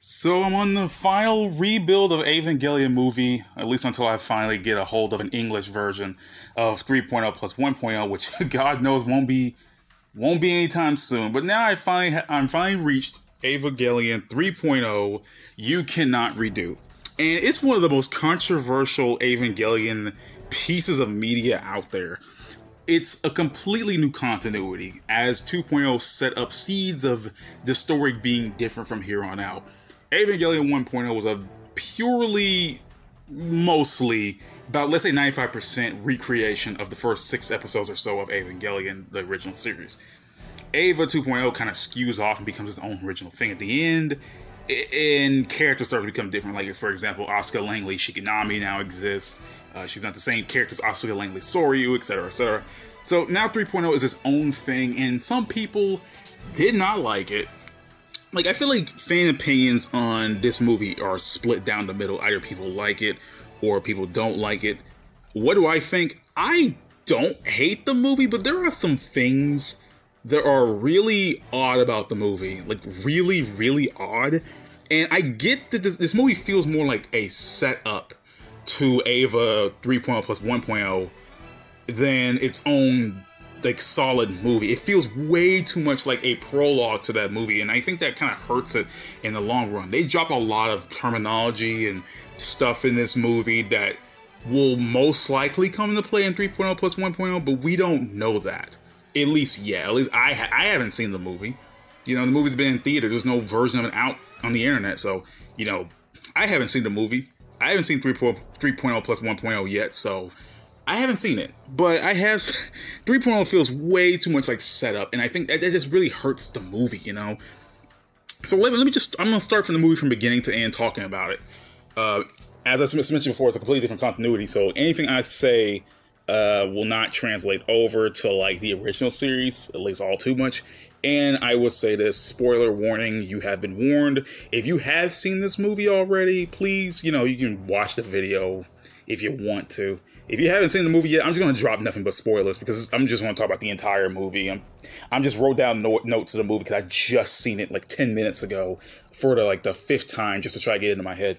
So I'm on the final rebuild of Evangelion movie, at least until I finally get a hold of an English version of 3.0 plus 1.0, which God knows won't be won't be anytime soon. But now I finally I'm finally reached Evangelion 3.0. You cannot redo, and it's one of the most controversial Evangelion pieces of media out there. It's a completely new continuity, as 2.0 set up seeds of the story being different from here on out. Evangelion 1.0 was a purely, mostly, about let's say 95% recreation of the first six episodes or so of Evangelion, the original series. Ava 2.0 kind of skews off and becomes its own original thing at the end, and characters start to become different. Like, for example, Asuka Langley Shikinami now exists. Uh, she's not the same character as Asuka Langley Soryu, etc., etc. So now 3.0 is its own thing, and some people did not like it like I feel like fan opinions on this movie are split down the middle. Either people like it or people don't like it. What do I think? I don't hate the movie, but there are some things that are really odd about the movie. Like really, really odd. And I get that this, this movie feels more like a setup to Ava 3.0 plus 1.0 than its own like solid movie. It feels way too much like a prologue to that movie, and I think that kind of hurts it in the long run. They drop a lot of terminology and stuff in this movie that will most likely come into play in 3.0 plus 1.0, but we don't know that. At least, yeah, at least I ha- I haven't seen the movie. You know, the movie's been in theater. There's no version of it out on the internet, so you know, I haven't seen the movie. I haven't seen 3.0 plus 1.0 yet, so I haven't seen it, but I have 3.0 feels way too much like setup, and I think that, that just really hurts the movie, you know. So let me, let me just I'm gonna start from the movie from beginning to end talking about it. Uh, as I mentioned before, it's a completely different continuity, so anything I say uh, will not translate over to like the original series, at least all too much. And I will say this spoiler warning, you have been warned. If you have seen this movie already, please, you know, you can watch the video if you want to. If you haven't seen the movie yet, I'm just going to drop nothing but spoilers because I'm just going to talk about the entire movie. I'm, I'm just wrote down no, notes of the movie because I just seen it like 10 minutes ago for the like the fifth time just to try to get it into my head.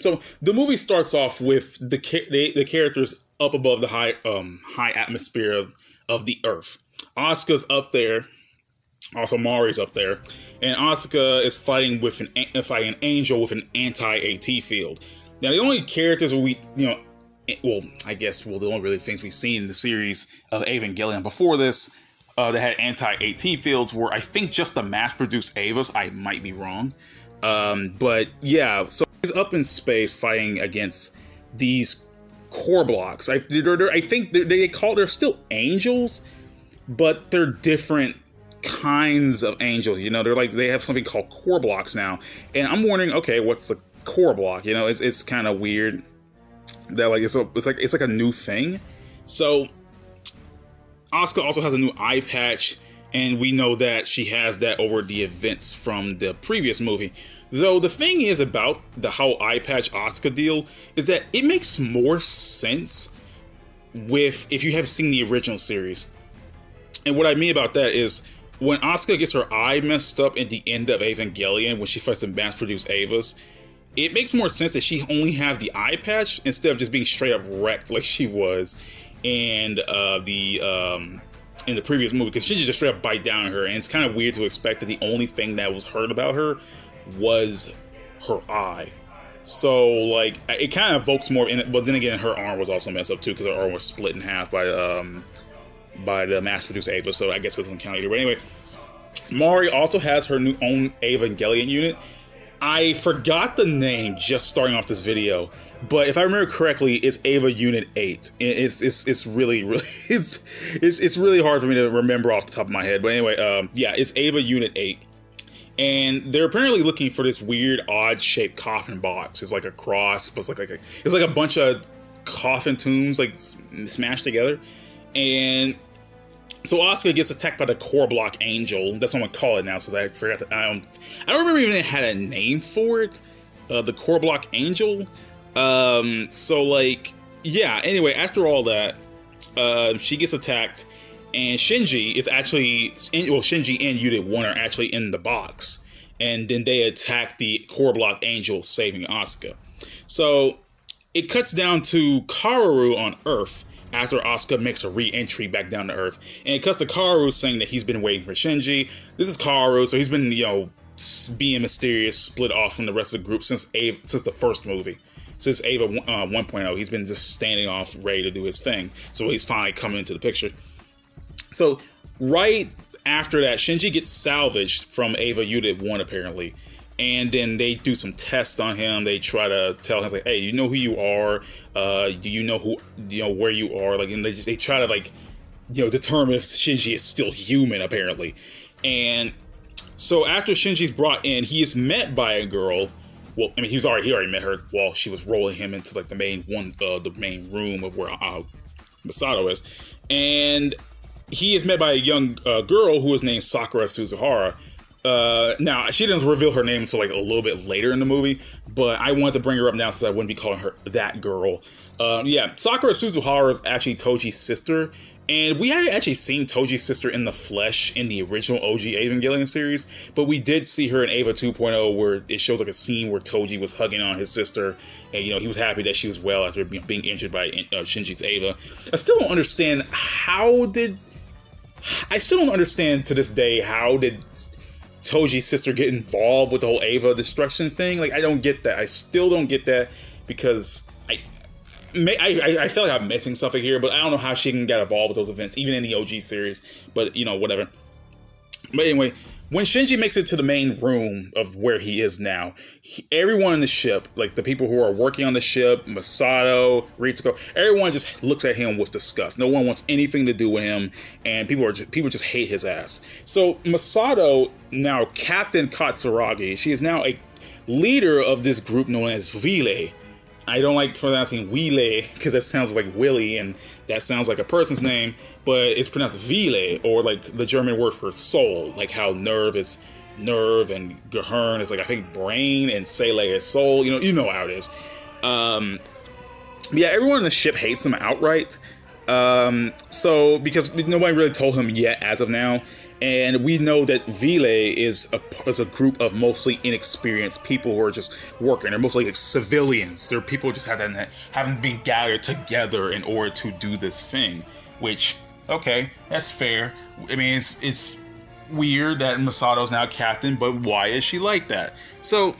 So the movie starts off with the the, the characters up above the high um high atmosphere of, of the Earth. Asuka's up there. Also, Mari's up there, and Asuka is fighting with an fighting an angel with an anti AT field. Now, the only characters we you know well, I guess, well, the only really things we've seen in the series of Evangelion before this uh, that had anti-AT fields were, I think, just the mass-produced Evas. I might be wrong. Um, but yeah, so he's up in space fighting against these core blocks. I, they're, they're, I think they, they call they're still angels, but they're different kinds of angels. You know, they're like they have something called core blocks now, and I'm wondering, okay, what's a core block? You know, it's it's kind of weird that like it's a, it's like it's like a new thing. So Asuka also has a new eye patch, and we know that she has that over the events from the previous movie. Though the thing is about the whole eye patch Asuka deal is that it makes more sense with if you have seen the original series. And what I mean about that is when Asuka gets her eye messed up in the end of Evangelion when she fights the mass-produced Evas, it makes more sense that she only have the eye patch instead of just being straight up wrecked like she was and uh, the um, in the previous movie because she just straight up bite down her and it's kind of weird to expect that the only thing that was heard about her was her eye. So like it kind of evokes more in it but then again her arm was also messed up too because her arm was split in half by um by the mass produced ava so i guess it doesn't count either but anyway mari also has her new own evangelion unit I forgot the name just starting off this video, but if I remember correctly, it's Ava Unit Eight. It's it's it's really really it's it's it's really hard for me to remember off the top of my head. But anyway, um, yeah, it's Ava Unit Eight, and they're apparently looking for this weird, odd shaped coffin box. It's like a cross, but it's like, like a, it's like a bunch of coffin tombs like smashed together, and so Asuka gets attacked by the core block angel. That's what I'm gonna call it now, since I forgot that. I don't, I don't remember even it had a name for it. Uh, the core block angel. Um, so like, yeah. Anyway, after all that, uh, she gets attacked, and Shinji is actually, well, Shinji and Unit One are actually in the box, and then they attack the core block angel, saving Asuka. So it cuts down to Kaoru on Earth after Asuka makes a re-entry back down to Earth, and it cuts to Kaoru saying that he's been waiting for Shinji. This is Kaoru, so he's been you know being mysterious, split off from the rest of the group since Ava, since the first movie. Since Eva uh, 1.0, he's been just standing off, ready to do his thing. So he's finally coming into the picture. So right after that, Shinji gets salvaged from Eva Unit 1, apparently. And then they do some tests on him. They try to tell him, like, hey, you know who you are? Uh, do you know who, you know, where you are? Like, and they, just, they try to, like, you know, determine if Shinji is still human, apparently. And so after Shinji's brought in, he is met by a girl. Well, I mean, he's already he already met her while she was rolling him into like the main one, uh, the main room of where uh, Misato is, and he is met by a young uh, girl who is named Sakura Suzuhara. Uh, now she didn't reveal her name until like a little bit later in the movie, but I wanted to bring her up now since I wouldn't be calling her that girl. Uh, yeah, Sakura Suzuhara is actually Toji's sister, and we had actually seen Toji's sister in the flesh in the original OG Evangelion series, but we did see her in Ava 2.0 where it shows like a scene where Toji was hugging on his sister, and you know he was happy that she was well after being injured by uh, Shinji's Ava. I still don't understand how did I still don't understand to this day how did Toji's sister get involved with the whole Ava destruction thing. Like I don't get that. I still don't get that because I. I, I, feel like I'm missing something here, but I don't know how she can get involved with those events, even in the OG series. But you know, whatever. But anyway, when Shinji makes it to the main room of where he is now, he, everyone in the ship, like the people who are working on the ship, Misato, Ritsuko, everyone just looks at him with disgust. No one wants anything to do with him, and people are just, people just hate his ass. So Misato, now Captain Katsuragi, she is now a leader of this group known as Vile I don't like pronouncing Wile because that sounds like Willie and that sounds like a person's name, but it's pronounced Vile or like the German word for soul, like how nerve is nerve and Gehirn is like I think brain and Seele is soul. You know, you know how it is. Um, yeah, everyone in the ship hates him outright. Um, so because nobody really told him yet as of now, and we know that Vile is a is a group of mostly inexperienced people who are just working. They're mostly like civilians. They're people who just haven't haven't been gathered together in order to do this thing. Which okay, that's fair. I mean, it's it's weird that Misato's now captain, but why is she like that? So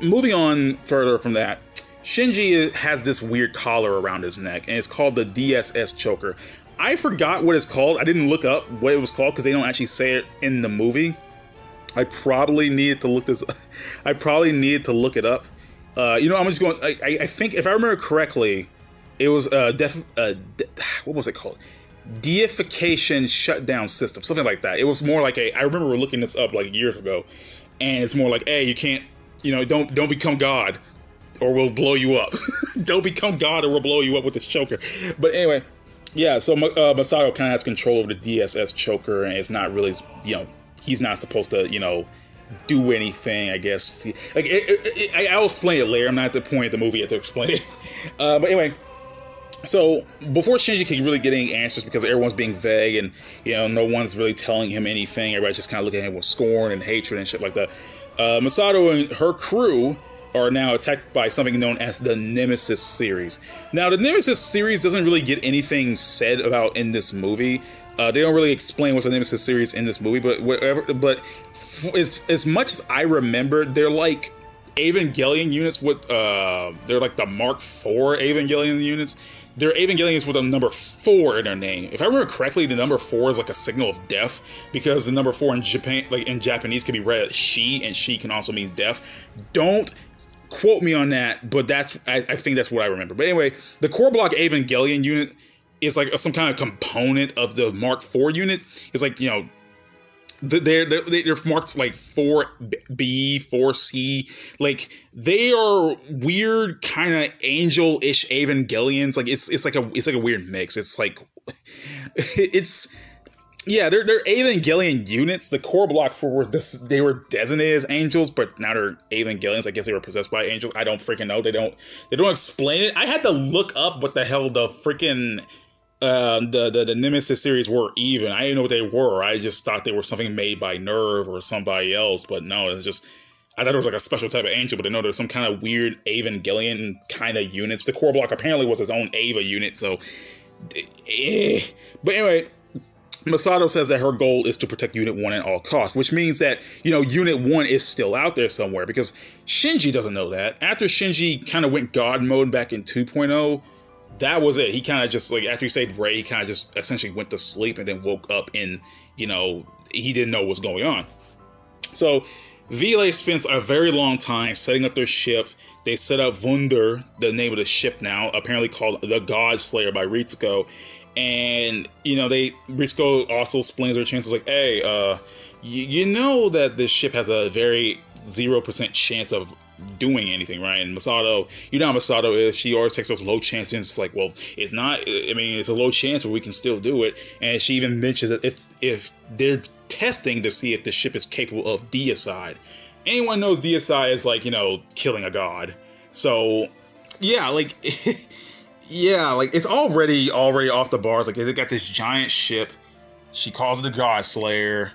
moving on further from that, Shinji has this weird collar around his neck, and it's called the DSS choker. I forgot what it's called. I didn't look up what it was called because they don't actually say it in the movie. I probably needed to look this. I probably needed to look it up. Uh, you know, I'm just going. I, I think if I remember correctly, it was uh, def, de, what was it called? Deification shutdown system, something like that. It was more like a. I remember we looking this up like years ago, and it's more like, hey, you can't, you know, don't don't become God or we'll blow you up. Don't become God or we'll blow you up with this choker. But anyway, yeah, so uh, Misato kind of has control over the DSS choker, and it's not really, you know, he's not supposed to, you know, do anything, I guess. Like, it, it, it, I'll explain it later. I'm not at the point of the movie yet to explain it. Uh, but anyway, so before Shinji can really get any answers because everyone's being vague and, you know, no one's really telling him anything, everybody's just kind of looking at him with scorn and hatred and shit like that. Uh, Misato and her crew are now attacked by something known as the Nemesis series. Now, the Nemesis series doesn't really get anything said about in this movie. Uh, they don't really explain what's the Nemesis series in this movie, but whatever. But it's as much as I remember, they're like Evangelion units with uh, they're like the Mark IV Evangelion units. They're Evangelions with a number four in their name. If I remember correctly, the number four is like a signal of death because the number four in Japan, like in Japanese, can be read as she, and she can also mean death. Don't quote me on that, but that's I, I, think that's what I remember. But anyway, the core block Evangelion unit is like some kind of component of the Mark IV unit. It's like you know. They're, they're they're marked like four B four C like they are weird kind of angel ish Evangelions like it's it's like a it's like a weird mix it's like it's yeah, they're they're Evangelion units. The core blocks were this they were designated as angels, but now they're Evangelions. I guess they were possessed by angels. I don't freaking know. They don't they don't explain it. I had to look up what the hell the freaking uh, the, the the Nemesis series were even. I didn't know what they were. I just thought they were something made by NERV or somebody else. But no, it's just I thought it was like a special type of angel. But I know there's some kind of weird Evangelion kind of units. The core block apparently was its own Eva unit. So, eh. but anyway, Misato says that her goal is to protect Unit 1 at all costs, which means that, you know, Unit 1 is still out there somewhere because Shinji doesn't know that. After Shinji kind of went God mode back in 2.0, that was it. He kind of just, like, after he saved Rei, he kind of just essentially went to sleep and then woke up and, you know, he didn't know what's going on. So, Vile spends a very long time setting up their ship. They set up Wunder, the name of the ship now, apparently called the God Slayer by Ritsuko, and you know they Ritsuko also explains their chances like, hey, uh, you, you know that this ship has a very zero percent chance of doing anything, right? And Misato, you know how Misato is. She always takes those low chances. It's like, well, it's not. I mean, it's a low chance, but we can still do it. And she even mentions that if if they're testing to see if the ship is capable of deicide, anyone knows deicide is like you know killing a god. So yeah, like. yeah, like it's already already off the bars. Like they got this giant ship. She calls it the God Slayer.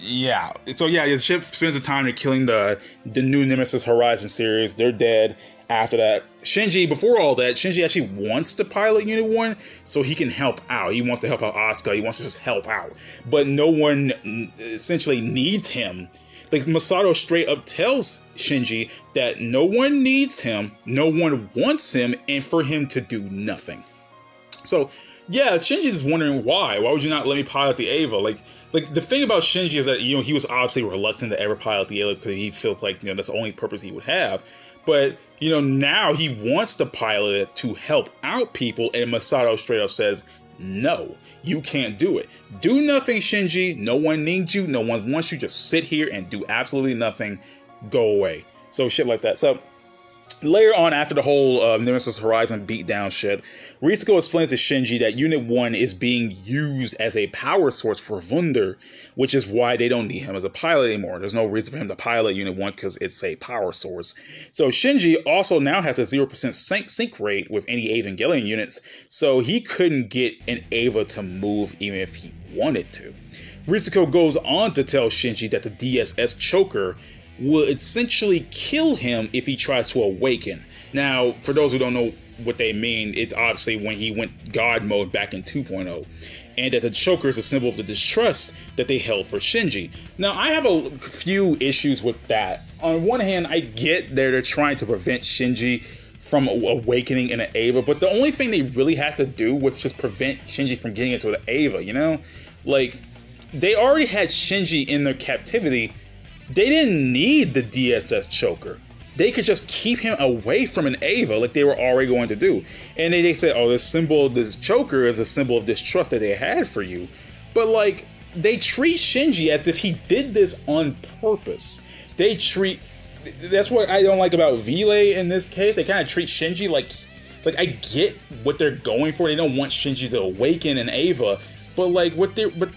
Yeah. So yeah, the ship spends the time killing the the new Nemesis Horizon series. They're dead. After that, Shinji, before all that, Shinji actually wants to pilot Unit 1 so he can help out. He wants to help out Asuka. He wants to just help out. But no one mm, essentially needs him like Misato straight up tells Shinji that no one needs him, no one wants him, and for him to do nothing. So yeah, Shinji is wondering why. Why would you not let me pilot the Eva? Like, like the thing about Shinji is that you know he was obviously reluctant to ever pilot the Eva because he feels like you know that's the only purpose he would have. But you know now he wants to pilot it to help out people, and Misato straight up says, no, you can't do it. Do nothing, Shinji. No one needs you. No one wants you. Just sit here and do absolutely nothing. Go away. So shit like that. So Later on, after the whole uh, Nemesis Horizon beatdown shit, Ritsuko explains to Shinji that Unit 1 is being used as a power source for Wunder, which is why they don't need him as a pilot anymore. There's no reason for him to pilot Unit 1 because it's a power source. So Shinji also now has a 0% sync, sync rate with any Evangelion units, so he couldn't get an Eva to move even if he wanted to. Ritsuko goes on to tell Shinji that the DSS choker will essentially kill him if he tries to awaken. Now, for those who don't know what they mean, it's obviously when he went God mode back in 2.0. And that the choker is a symbol of the distrust that they held for Shinji. Now, I have a few issues with that. On one hand, I get that they're trying to prevent Shinji from awakening in an Ava, but the only thing they really had to do was just prevent Shinji from getting into the Ava, you know? Like, they already had Shinji in their captivity they didn't need the DSS choker. They could just keep him away from an Ava like they were already going to do. And they, they said, oh, this symbol, this choker is a symbol of distrust that they had for you. But like, they treat Shinji as if he did this on purpose. They treat that's what I don't like about Vile in this case. They kind of treat Shinji like like I get what they're going for. They don't want Shinji to awaken an Ava, but like what they're but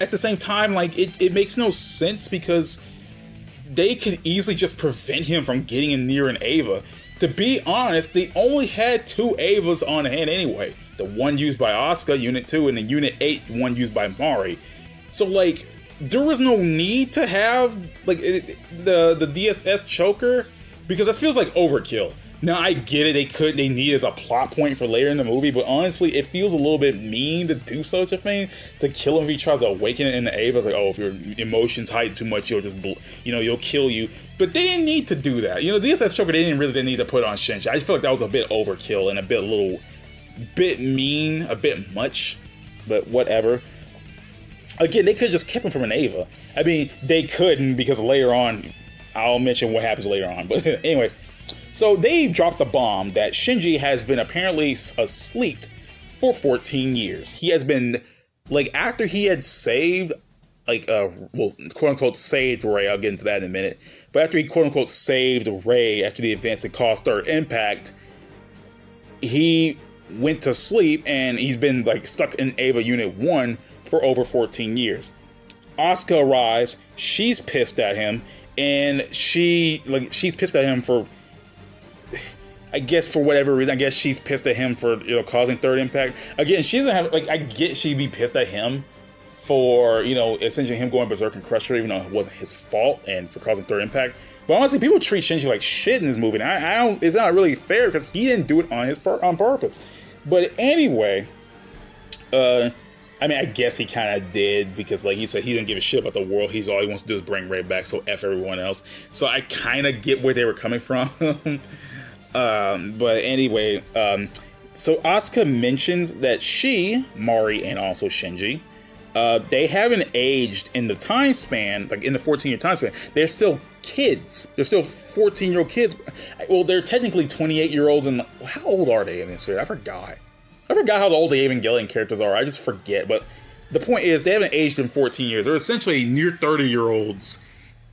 at the same time, like it, it makes no sense because they could easily just prevent him from getting in near an Ava. To be honest, they only had two Avas on hand anyway. The one used by Asuka, Unit 2, and the Unit 8, the one used by Mari. So like, there was no need to have like it, the the DSS choker because that feels like overkill. Now I get it; they could, they need as a plot point for later in the movie, but honestly, it feels a little bit mean to do such a thing to kill him if he tries to awaken it in the Ava. It's like, oh, if your emotions hide too much, you'll just, you know, you'll kill you. But they didn't need to do that. You know, DSS Choker, they didn't really they need to put on Shinji. I feel like that was a bit overkill and a bit little, bit mean, a bit much. But whatever. Again, they could just kept him from an Ava. I mean, they couldn't because later on, I'll mention what happens later on. But anyway. So they dropped the bomb that Shinji has been apparently asleep for 14 years. He has been like after he had saved like uh well quote unquote saved Rei, I'll get into that in a minute. But after he quote unquote saved Rei after the events that caused third impact, he went to sleep and he's been like stuck in Eva Unit 1 for over 14 years. Asuka arrives, she's pissed at him, and she like she's pissed at him for I guess for whatever reason, I guess she's pissed at him for you know causing third impact. Again, she doesn't have like I get she'd be pissed at him for you know essentially him going berserk and crush her, even though it wasn't his fault and for causing third impact. But honestly, people treat Shinji like shit in this movie. And I, I don't. It's not really fair because he didn't do it on his on purpose. But anyway, uh, I mean, I guess he kind of did because, like he said, he didn't give a shit about the world. He's all he wants to do is bring Rei back, so f everyone else. So I kind of get where they were coming from. um, but anyway, um, so Asuka mentions that she, Mari, and also Shinji, uh, they haven't aged in the time span, like in the 14 year time span. They're still kids. They're still 14 year old kids. Well, they're technically 28 year olds, and how old are they in this series? I forgot. I forgot how old the Evangelion characters are. I just forget. But the point is, they haven't aged in 14 years. They're essentially near 30 year olds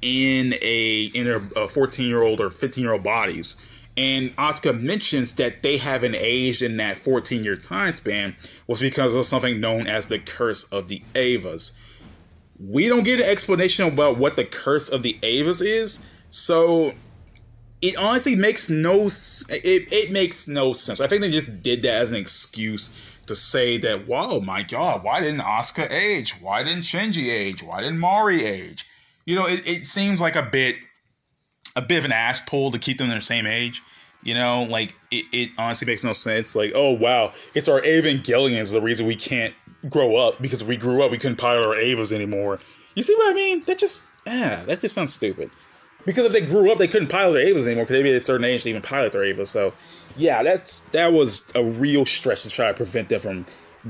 in a in their 14 year old or 15 year old bodies. And Asuka mentions that they haven't aged in that 14 year time span was because of something known as the curse of the Avas. We don't get an explanation about what the curse of the Avas is, so it honestly makes no it, it makes no sense. I think they just did that as an excuse to say that, wow, my god, why didn't Asuka age? Why didn't Shinji age? Why didn't Mari age? You know, it, it seems like a bit a bit of an ass pull to keep them their same age. You know, like it, it honestly makes no sense. Like, oh wow, it's our Evangelions the reason we can't grow up because if we grew up we couldn't pilot our Avas anymore. You see what I mean? That just yeah, that just sounds stupid. Because if they grew up, they couldn't pilot their Avas anymore because they'd be at a certain age to even pilot their Avas. So, yeah, that's that was a real stretch to try to prevent them from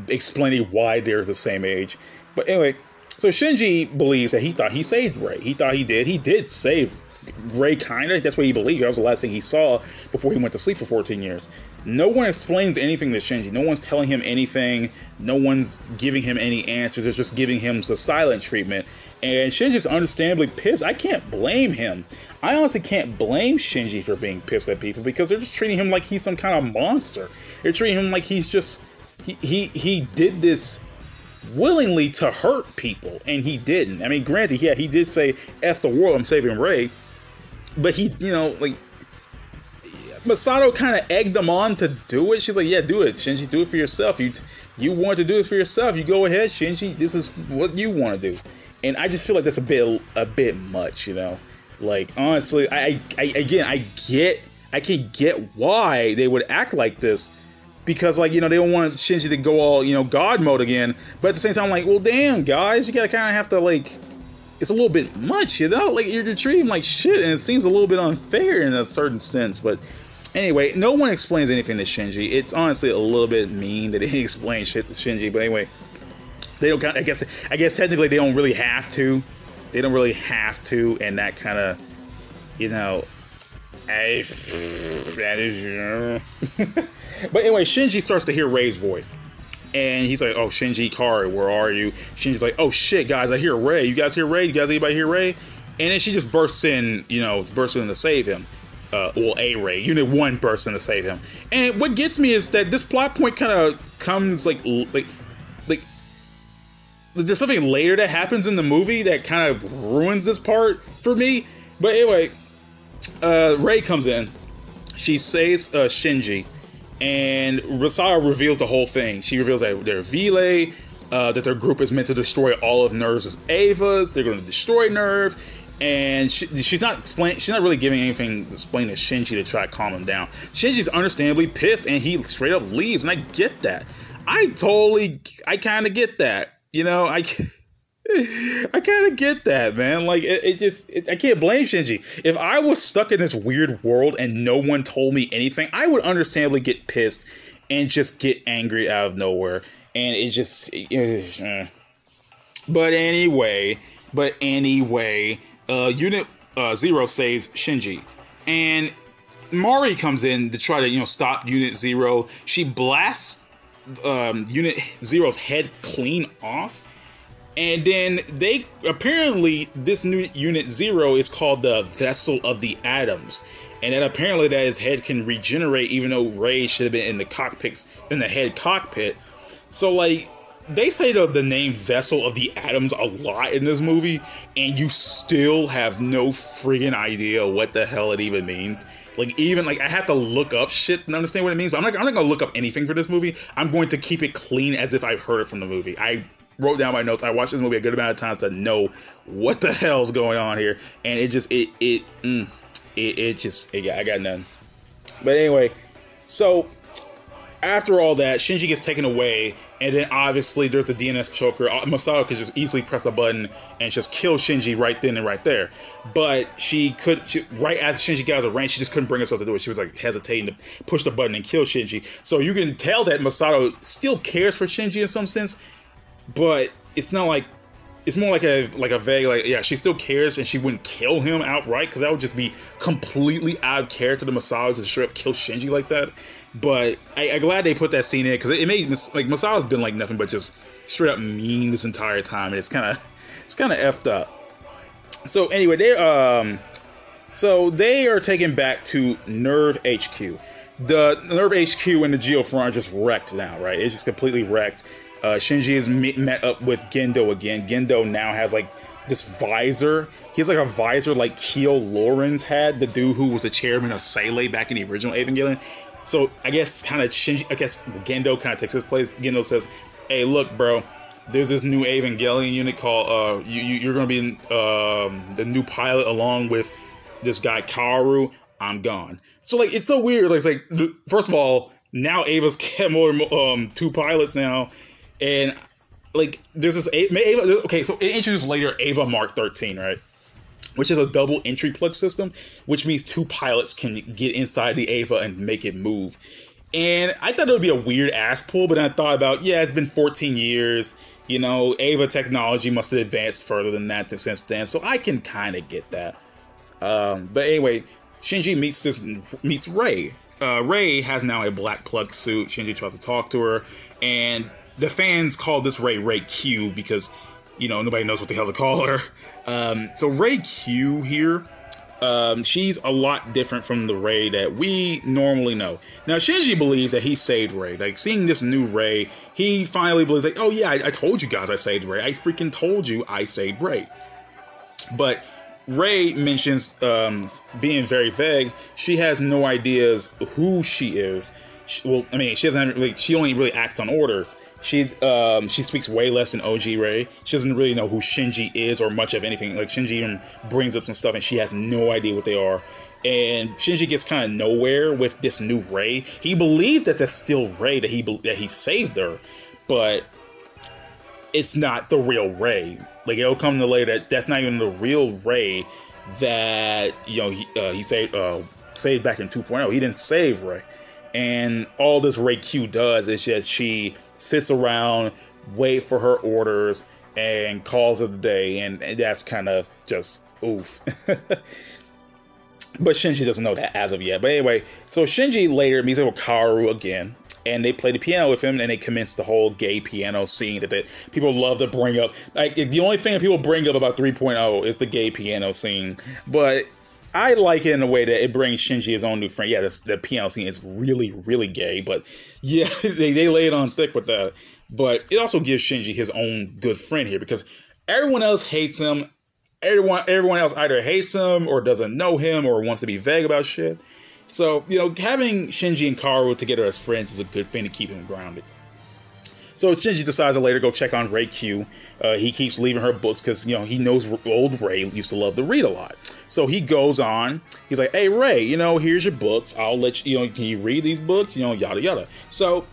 explaining why they're the same age. But anyway, so Shinji believes that he thought he saved Rei. He thought he did. He did save Rei, kinda. That's what he believed. That was the last thing he saw before he went to sleep for 14 years. No one explains anything to Shinji. No one's telling him anything. No one's giving him any answers. They're just giving him the silent treatment. And Shinji's understandably pissed. I can't blame him. I honestly can't blame Shinji for being pissed at people because they're just treating him like he's some kind of monster. They're treating him like he's just he he, he did this willingly to hurt people, and he didn't. I mean, granted, yeah, he did say "f the world, I'm saving Rei," but he, you know, like Misato kind of egged them on to do it. She's like, "Yeah, do it, Shinji. Do it for yourself. You you want to do this for yourself. You go ahead, Shinji. This is what you want to do." and I just feel like that's a bit a bit much, you know. Like honestly, I, I again I get I can get why they would act like this because like you know they don't want Shinji to go all you know God mode again, but at the same time like well damn guys you gotta kind of have to like it's a little bit much you know like you're, treating like shit and it seems a little bit unfair in a certain sense, but. Anyway, no one explains anything to Shinji. It's honestly a little bit mean that he explains shit to Shinji. But anyway, they don't. I guess. I guess technically they don't really have to. They don't really have to, and that kind of, you know, that is. But anyway, Shinji starts to hear Rei's voice. And he's like, "Oh, Shinji Ikari, where are you?" Shinji's like, "Oh shit, guys, I hear Rei. You guys hear Rei? You guys anybody hear Rei?" And then she just bursts in, you know, bursts in to save him. Uh, well, a Rei, You need one person to save him. And what gets me is that this plot point kind of comes like like like there's something later that happens in the movie that kind of ruins this part for me. But anyway, uh, Rei comes in. She saves uh, Shinji, and Rosara reveals the whole thing. She reveals that they're Vile, uh, that their group is meant to destroy all of NERV's Avas. They're going to destroy NERV, and she, she's not explain. She's not really giving anything to explain to Shinji to try to calm him down. Shinji's understandably pissed, and he straight up leaves, and I get that. I totally, I kind of get that you know, I I kind of get that, man. Like it, it just it, I can't blame Shinji. If I was stuck in this weird world and no one told me anything, I would understandably get pissed and just get angry out of nowhere. And it just uh, but anyway, but anyway, uh unit uh, 0 saves Shinji. And Mari comes in to try to, you know, stop Unit 0. She blasts um, Unit Zero's head clean off. And then they apparently this new Unit Zero is called the Vessel of the Atoms, and then apparently that his head can regenerate, even though Rei should have been in the cockpit, in the head cockpit. So like, they say the, the name Vessel of the Atoms a lot in this movie, and you still have no friggin' idea what the hell it even means. Like, even, like, I have to look up shit and understand what it means, but I'm not, I'm not gonna look up anything for this movie. I'm going to keep it clean as if I've heard it from the movie. I wrote down my notes. I watched this movie a good amount of times to know what the hell's going on here, and it just, it, it, mm, it, it just, it, I got none. But anyway, so after all that, Shinji gets taken away, and then obviously there's the DNS choker. Uh, Misato could just easily press a button and just kill Shinji right then and right there. But she could, she, right as Shinji got out of the range, she just couldn't bring herself to do it. She was like hesitating to push the button and kill Shinji. So you can tell that Misato still cares for Shinji in some sense, but it's not like it's more like a like a vague like yeah she still cares and she wouldn't kill him outright because that would just be completely out of character to Misato to straight up kill Shinji like that. But I, am glad they put that scene in because it, it, made like Misato's been like nothing but just straight up mean this entire time and it's kind of it's kind of effed up. So anyway, they um so they are taken back to NERV HQ. The NERV HQ and the Geofront are just wrecked now, right? It's just completely wrecked. Uh, Shinji has met up with Gendo again. Gendo now has like this visor. He has like a visor like Keel Lorenz had, the dude who was the chairman of Seele back in the original Evangelion. So I guess kind of Shinji, I guess Gendo kind of takes his place. Gendo says, "Hey, look, bro, there's this new Evangelion unit called uh, you, you are gonna be in, um, the new pilot along with this guy Kaoru. I'm gone." So like it's so weird. Like, it's like first of all, now got more um, two pilots now and like there's this Ava, okay, so it introduced later Ava Mark 13, right? Which is a double entry plug system, which means two pilots can get inside the Ava and make it move. And I thought it would be a weird ass pull, but I thought about, yeah, it's been 14 years. You know, Ava technology must have advanced further than that since then, so I can kind of get that. Um, but anyway, Shinji meets this meets Rei. Uh, Rei has now a black plug suit. Shinji tries to talk to her, and the fans call this Rei Rei Q because you know nobody knows what the hell to call her. Um, so Rei Q here, um, she's a lot different from the Rei that we normally know. Now Shinji believes that he saved Rei. Like seeing this new Rei, he finally believes like, oh yeah, I, I told you guys I saved Rei. I freaking told you I saved Rei. But Rei mentions um, being very vague. She has no ideas who she is she, well, I mean, she doesn't really. She only really acts on orders. She um, she speaks way less than OG Rei. She doesn't really know who Shinji is or much of anything. Like Shinji even brings up some stuff, and she has no idea what they are. And Shinji gets kind of nowhere with this new Rei. He believes that that's still Rei that he that he saved her, but it's not the real Rei. Like it'll come to later that that's not even the real Rei that you know he uh, he saved uh, saved back in 2.0. He didn't save Rei. And all this Rei Q does is just she sits around, wait for her orders, and calls it a day. And, and that's kind of just oof. but Shinji doesn't know that as of yet. But anyway, so Shinji later meets up with Kaoru again. And they play the piano with him, and they commence the whole gay piano scene that they, people love to bring up. Like the only thing people bring up about 3.0 is the gay piano scene. But I like it in a way that it brings Shinji his own new friend. Yeah, the, the piano scene is really, really gay, but yeah, they, they lay it on thick with that. But it also gives Shinji his own good friend here because everyone else hates him. Everyone, everyone else either hates him or doesn't know him or wants to be vague about shit. So, you know, having Shinji and Kaoru together as friends is a good thing to keep him grounded. So Shinji decides to later go check on Rei Q. Uh, he keeps leaving her books because you know he knows old Rei used to love to read a lot. So he goes on. He's like, "Hey Rei, you know, here's your books. I'll let you. You know, can you read these books? You know, yada yada." So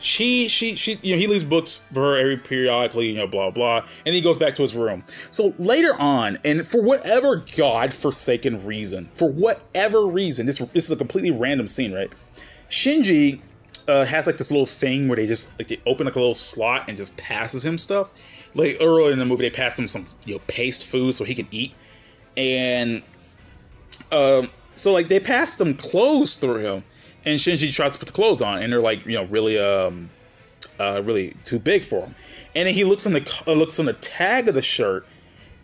she she she you know he leaves books for her every periodically you know blah blah and he goes back to his room so later on and for whatever god forsaken reason for whatever reason this this is a completely random scene right shinji uh, has like this little thing where they just like they open like a little slot and just passes him stuff. Like earlier in the movie, they passed him some you know paste food so he could eat, and um, so like they passed some clothes through him, and Shinji tries to put the clothes on, and they're like you know really um uh really too big for him, and then he looks on the uh, looks on the tag of the shirt.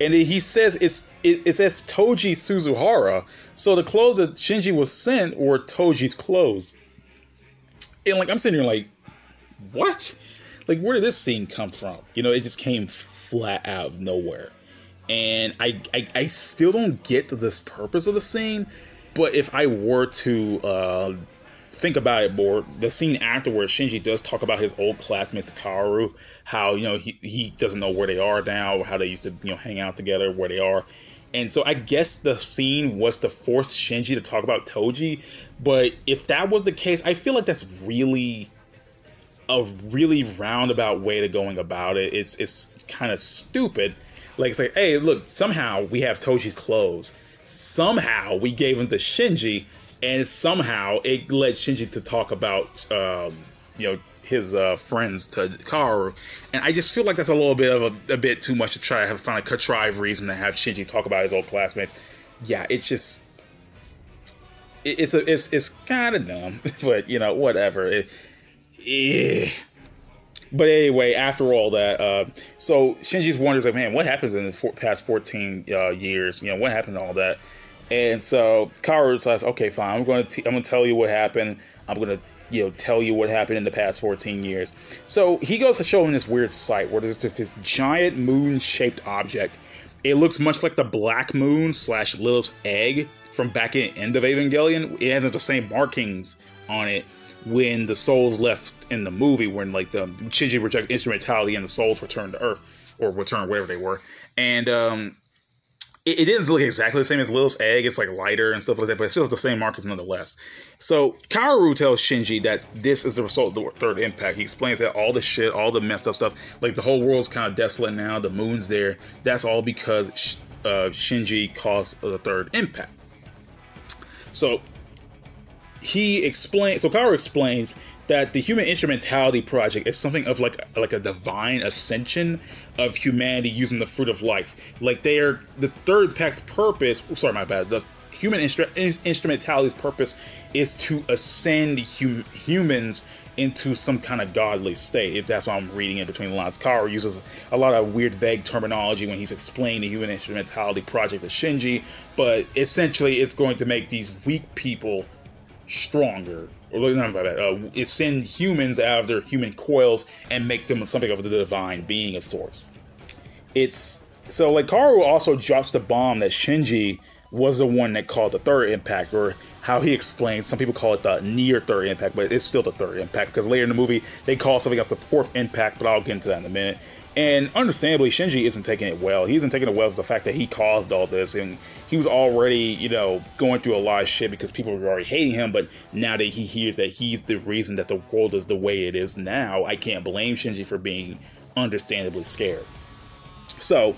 And he says it's it, it says Toji Suzuhara, so the clothes that Shinji was sent were Toji's clothes and like I'm sitting here like, what? like where did this scene come from? You know, it just came flat out of nowhere. And I, I, I still don't get this purpose of the scene, but if I were to uh, think about it more, the scene afterwards, Shinji does talk about his old classmates, Kaoru, how you know he he doesn't know where they are now, how they used to you know hang out together, where they are, and so I guess the scene was to force Shinji to talk about Toji, but if that was the case, I feel like that's really a really roundabout way to going about it. It's it's kind of stupid. Like it's like, hey, look, somehow we have Toji's clothes. Somehow we gave them to Shinji and somehow it led Shinji to talk about um, you know his uh, friends to Kaoru, and I just feel like that's a little bit of a, a bit too much to try to find a contrived reason to have Shinji talk about his old classmates. Yeah, it's just it, it's a it's it's kind of dumb, but you know whatever. It, eh. But anyway, after all that, uh, so Shinji's wonders like, man, what happens in the four, past fourteen uh, years? You know, what happened to all that? And so Kaoru says, "Okay, fine. I'm going to I'm going to tell you what happened. I'm going to you know tell you what happened in the past 14 years." So he goes to show him this weird sight where there's just this giant moon-shaped object. It looks much like the Black Moon slash Lilith's egg from back in End of Evangelion. It has the same markings on it when the souls left in the movie, when like the Shinji reject instrumentality and the souls returned to Earth or returned wherever they were, and um, it, it didn't look exactly the same as Lil's egg. It's like lighter and stuff like that, but it still has the same markers nonetheless. So Kaoru tells Shinji that this is the result of the third impact. He explains that all the shit, all the messed up stuff, like the whole world's kind of desolate now. The moon's there. That's all because uh, Shinji caused the third impact. So he explains. So Kaoru explains that the Human Instrumentality Project is something of like like a divine ascension of humanity using the fruit of life. Like they are the third pack's purpose. Oh, sorry, my bad. The Human instru- Instrumentality's purpose is to ascend hum- humans into some kind of godly state. If that's what I'm reading in between the lines, Kaoru uses a lot of weird, vague terminology when he's explaining the Human Instrumentality Project to Shinji, but essentially, it's going to make these weak people stronger or not about that. Uh, it send humans out of their human coils and make them something of the divine being of sorts. It's so like Kaoru also drops the bomb that Shinji was the one that called the third impact, or how he explains. Some people call it the near third impact, but it's still the third impact because later in the movie they call something else the fourth impact. But I'll get into that in a minute. And understandably, Shinji isn't taking it well. He isn't taking it well with the fact that he caused all this, and he was already, you know, going through a lot of shit because people were already hating him. But now that he hears that he's the reason that the world is the way it is now, I can't blame Shinji for being understandably scared. So,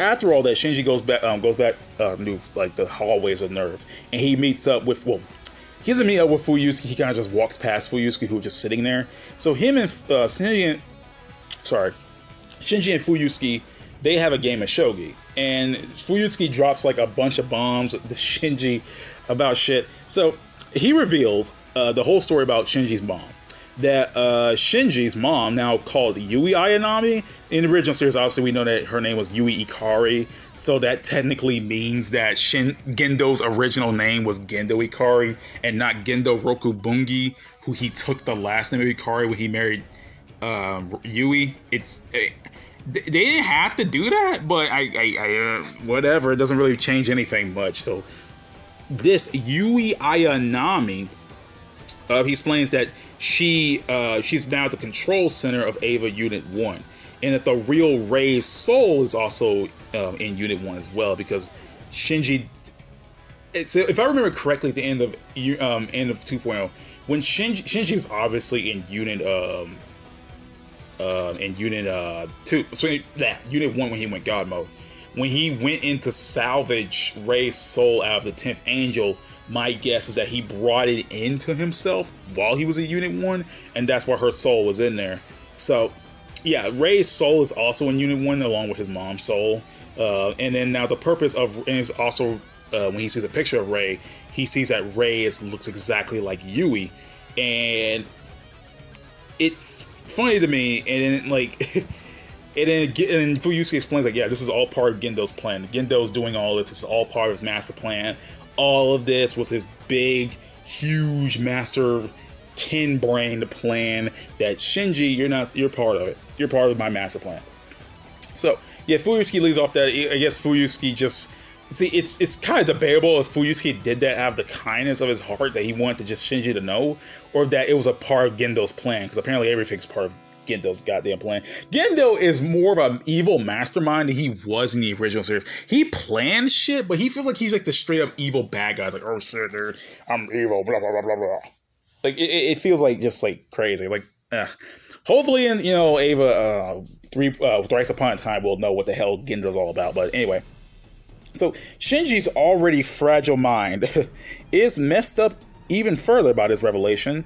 after all that, Shinji goes back, um, goes back, uh, new like the hallways of NERV, and he meets up with well. He doesn't meet up with Fuyutsuki. He kind of just walks past Fuyutsuki, who was just sitting there. So him and uh, Shinji, sorry, Shinji and Fuyutsuki, they have a game of shogi, and Fuyutsuki drops like a bunch of bombs to Shinji about shit. So he reveals uh, the whole story about Shinji's mom. That uh, Shinji's mom, now called Yui Ayanami, in the original series, obviously we know that her name was Yui Ikari, so that technically means that Shin Gendo's original name was Gendo Ikari and not Gendo Rokubungi, who he took the last name of Ikari when he married uh, Yui. It's it, they didn't have to do that, but I, I, I uh, whatever. It doesn't really change anything much. So this Yui Ayanami, uh, he explains that she uh, she's now at the control center of Ava Unit One, and that the real Rei's soul is also um, in Unit One as well because Shinji. It's, if I remember correctly, at the end of um, end of 2.0, when Shinji, Shinji was obviously in Unit um, uh, in Unit uh, two, so that Unit one when he went God mode. When he went in to salvage Rei's soul out of the tenth angel, my guess is that he brought it into himself while he was a Unit one, and that's why her soul was in there. So, yeah, Rei's soul is also in Unit one along with his mom's soul. Uh, and then now the purpose of and is also uh, when he sees a picture of Rei, he sees that Rei looks exactly like Yui, and it's funny to me, and then like. And then, and Fuyutsuki explains like, yeah, this is all part of Gendo's plan. Gendo's doing all this. This is all part of his master plan. All of this was his big, huge master tin brained plan that Shinji, you're not, you're part of it. You're part of my master plan. So yeah, Fuyutsuki leads off that. I guess Fuyutsuki just see it's it's kind of debatable if Fuyutsuki did that out of the kindness of his heart that he wanted to just Shinji to know, or that it was a part of Gendo's plan because apparently everything's part of Gendo's goddamn plan. Gendo is more of an evil mastermind than he was in the original series. He planned shit, but he feels like he's like the straight up evil bad guy. Like, oh shit, dude, I'm evil, blah blah blah blah blah. Like it, it feels like just like crazy. Like, uh, hopefully, in you know, Ava, uh, three uh, thrice upon a time, we'll know what the hell Gendo's all about. But anyway. So Shinji's already fragile mind is messed up even further by this revelation.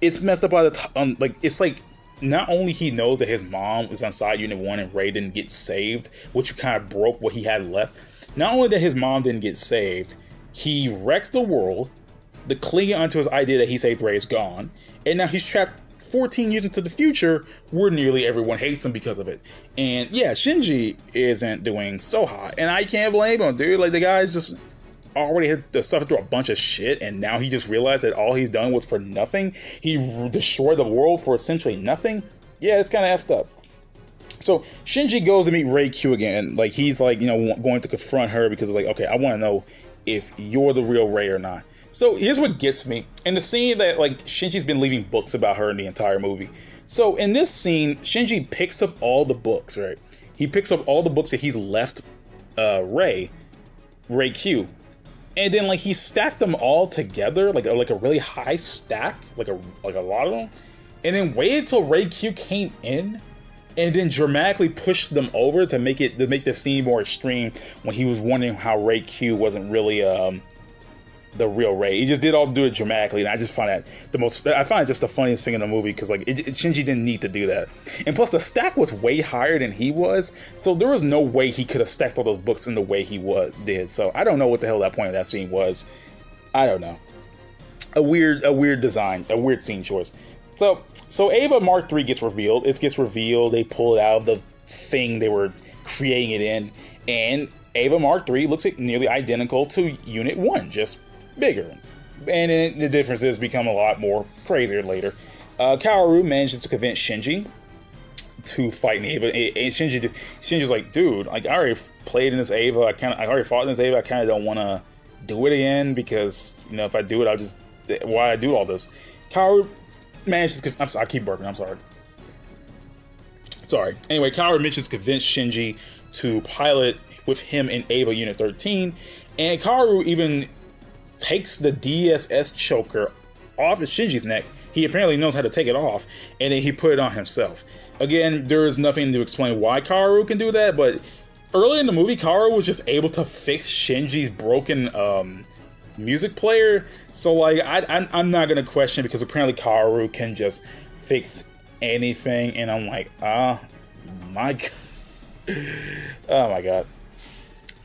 It's messed up by the t- um, like it's like not only he knows that his mom is on side unit one and Rei didn't get saved, which kind of broke what he had left. Not only that his mom didn't get saved, he wrecked the world. The clinging onto his idea that he saved Rei is gone, and now he's trapped 14 years into the future where nearly everyone hates him because of it. And yeah, Shinji isn't doing so hot, and I can't blame him, dude. Like the guy's just already had to suffer through a bunch of shit, and now he just realized that all he's done was for nothing. He destroyed the world for essentially nothing. Yeah, it's kind of effed up. So Shinji goes to meet Rei Q again. Like he's like you know going to confront her because it's like okay, I want to know if you're the real Rei or not. So here's what gets me in the scene that like Shinji's been leaving books about her in the entire movie. So in this scene, Shinji picks up all the books. Right, he picks up all the books that he's left uh, Rei, Rei Q, and then like he stacked them all together like like a really high stack like a like a lot of them and then waited till rei q came in and then dramatically pushed them over to make it to make the scene more extreme when he was wondering how rei q wasn't really um the real Rei. He just did all do it dramatically, and I just find that the most. I find it just the funniest thing in the movie because like it, it, Shinji didn't need to do that, and plus the stack was way higher than he was, so there was no way he could have stacked all those books in the way he was did. So I don't know what the hell that point of that scene was. I don't know. A weird, a weird design, a weird scene choice. So, so Eva Mark III gets revealed. It gets revealed. They pull it out of the thing they were creating it in, and Eva Mark III looks nearly identical to Unit One, just bigger. And it, the differences become a lot more crazier later. Uh, Kaoru manages to convince Shinji to fight in Eva. And Shinji, Shinji's like, dude, like I already played in this Eva. I kind of, I already fought in this Eva. I kind of don't want to do it again because you know if I do it, I'll just why I do all this. Kaoru manages. To, I'm sorry, I keep burping. I'm sorry. Sorry. Anyway, Kaoru to convince Shinji to pilot with him in Eva Unit 13, and Kaoru even takes the DSS choker off of Shinji's neck. He apparently knows how to take it off, and then he put it on himself. Again, there is nothing to explain why Kaoru can do that, but early in the movie, Kaoru was just able to fix Shinji's broken um, music player. So, like, I, am not gonna question because apparently Kaoru can just fix anything, and I'm like, ah, oh, my god. oh my god.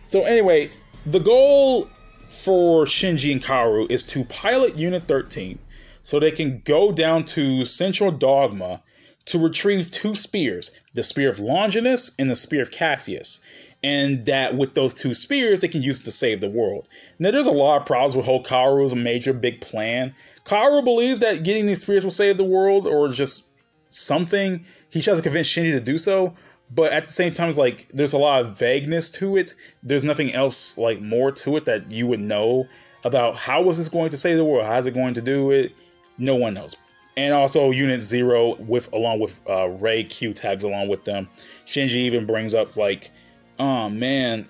So anyway, the goal for Shinji and Kaoru is to pilot Unit 13 so they can go down to Central Dogma to retrieve two spears the Spear of Longinus and the Spear of Cassius. And that with those two spears, they can use to save the world. Now, there's a lot of problems with whole Kaoru's major big plan. Kaoru believes that getting these spears will save the world or just something. He tries to convince Shinji to do so, but at the same time, it's like there's a lot of vagueness to it. There's nothing else like more to it that you would know about how was this going to save the world? How's it going to do it? No one knows. And also Unit Zero with along with uh, Rei Q tags along with them. Shinji even brings up like, oh man,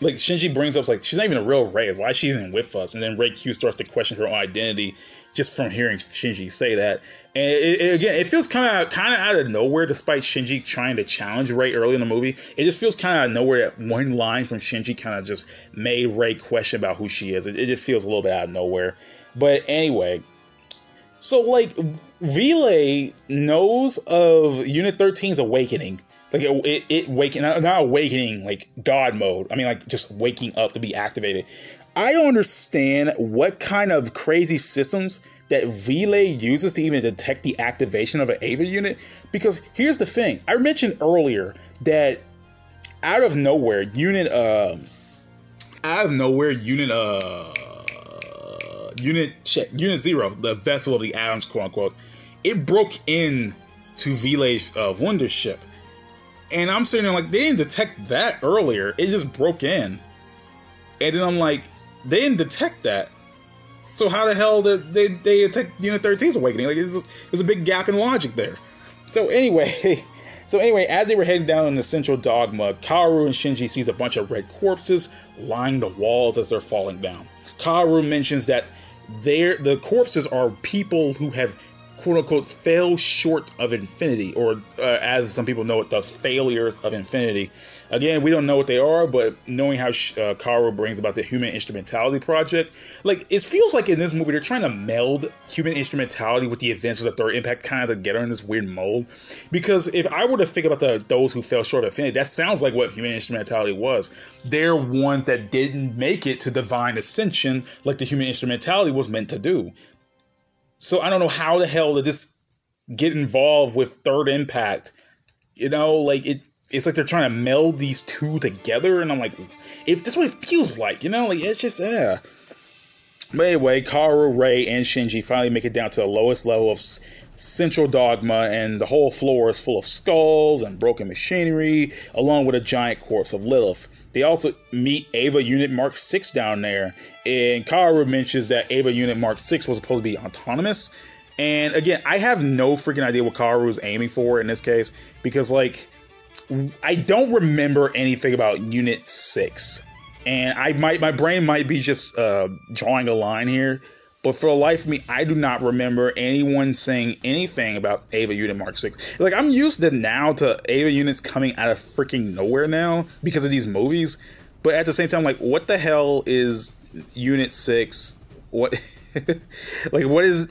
like Shinji brings up like she's not even a real Rei. Why she's even with us? And then Rei Q starts to question her own identity just from hearing Shinji say that. And it, it, again, it feels kind of kind of out of nowhere, despite Shinji trying to challenge Rei early in the movie. It just feels kind of out of nowhere. That one line from Shinji kind of just made Rei question about who she is. It, it just feels a little bit out of nowhere. But anyway, so like Wille knows of Unit 13's awakening. Like it, it, it waking not, not awakening like God mode. I mean like just waking up to be activated. I don't understand what kind of crazy systems that Wille uses to even detect the activation of an Eva unit. Because here's the thing I mentioned earlier that out of nowhere, unit, uh, out of nowhere, unit, uh, unit unit zero, the vessel of the Adams, quote unquote, it broke in to Village of Wonder ship. And I'm sitting there like they didn't detect that earlier. It just broke in. And then I'm like, they didn't detect that. So how the hell did they they detect Unit 13's awakening? Like there's, a big gap in logic there. So anyway, so anyway, as they were heading down in the central dogma, Kaoru and Shinji sees a bunch of red corpses lining the walls as they're falling down. Kaoru mentions that they the corpses are people who have quote unquote fell short of infinity, or uh, as some people know it, the failures of infinity. Again, we don't know what they are, but knowing how uh, Kaoru brings about the human instrumentality project, like it feels like in this movie they're trying to meld human instrumentality with the events of the third impact kind of together in this weird mold. Because if I were to think about the those who fell short of infinity, that sounds like what human instrumentality was. They're ones that didn't make it to divine ascension like the human instrumentality was meant to do. So I don't know how the hell did this get involved with Third Impact. You know, like it it's like they're trying to meld these two together, and I'm like, if this is what it feels like, you know, like it's just yeah. But anyway, Kaoru, Rei, and Shinji finally make it down to the lowest level of Central Dogma, and the whole floor is full of skulls and broken machinery, along with a giant corpse of Lilith. They also meet Eva Unit Mark 6 down there, and Kaoru mentions that Eva Unit Mark 6 was supposed to be autonomous. And again, I have no freaking idea what Kaoru is aiming for in this case, because, like, I don't remember anything about Unit 6 and I might my brain might be just uh, drawing a line here, but for the life of me, I do not remember anyone saying anything about Eva Unit Mark Six. Like I'm used to now to Eva units coming out of freaking nowhere now because of these movies, but at the same time, like what the hell is Unit Six? What like what is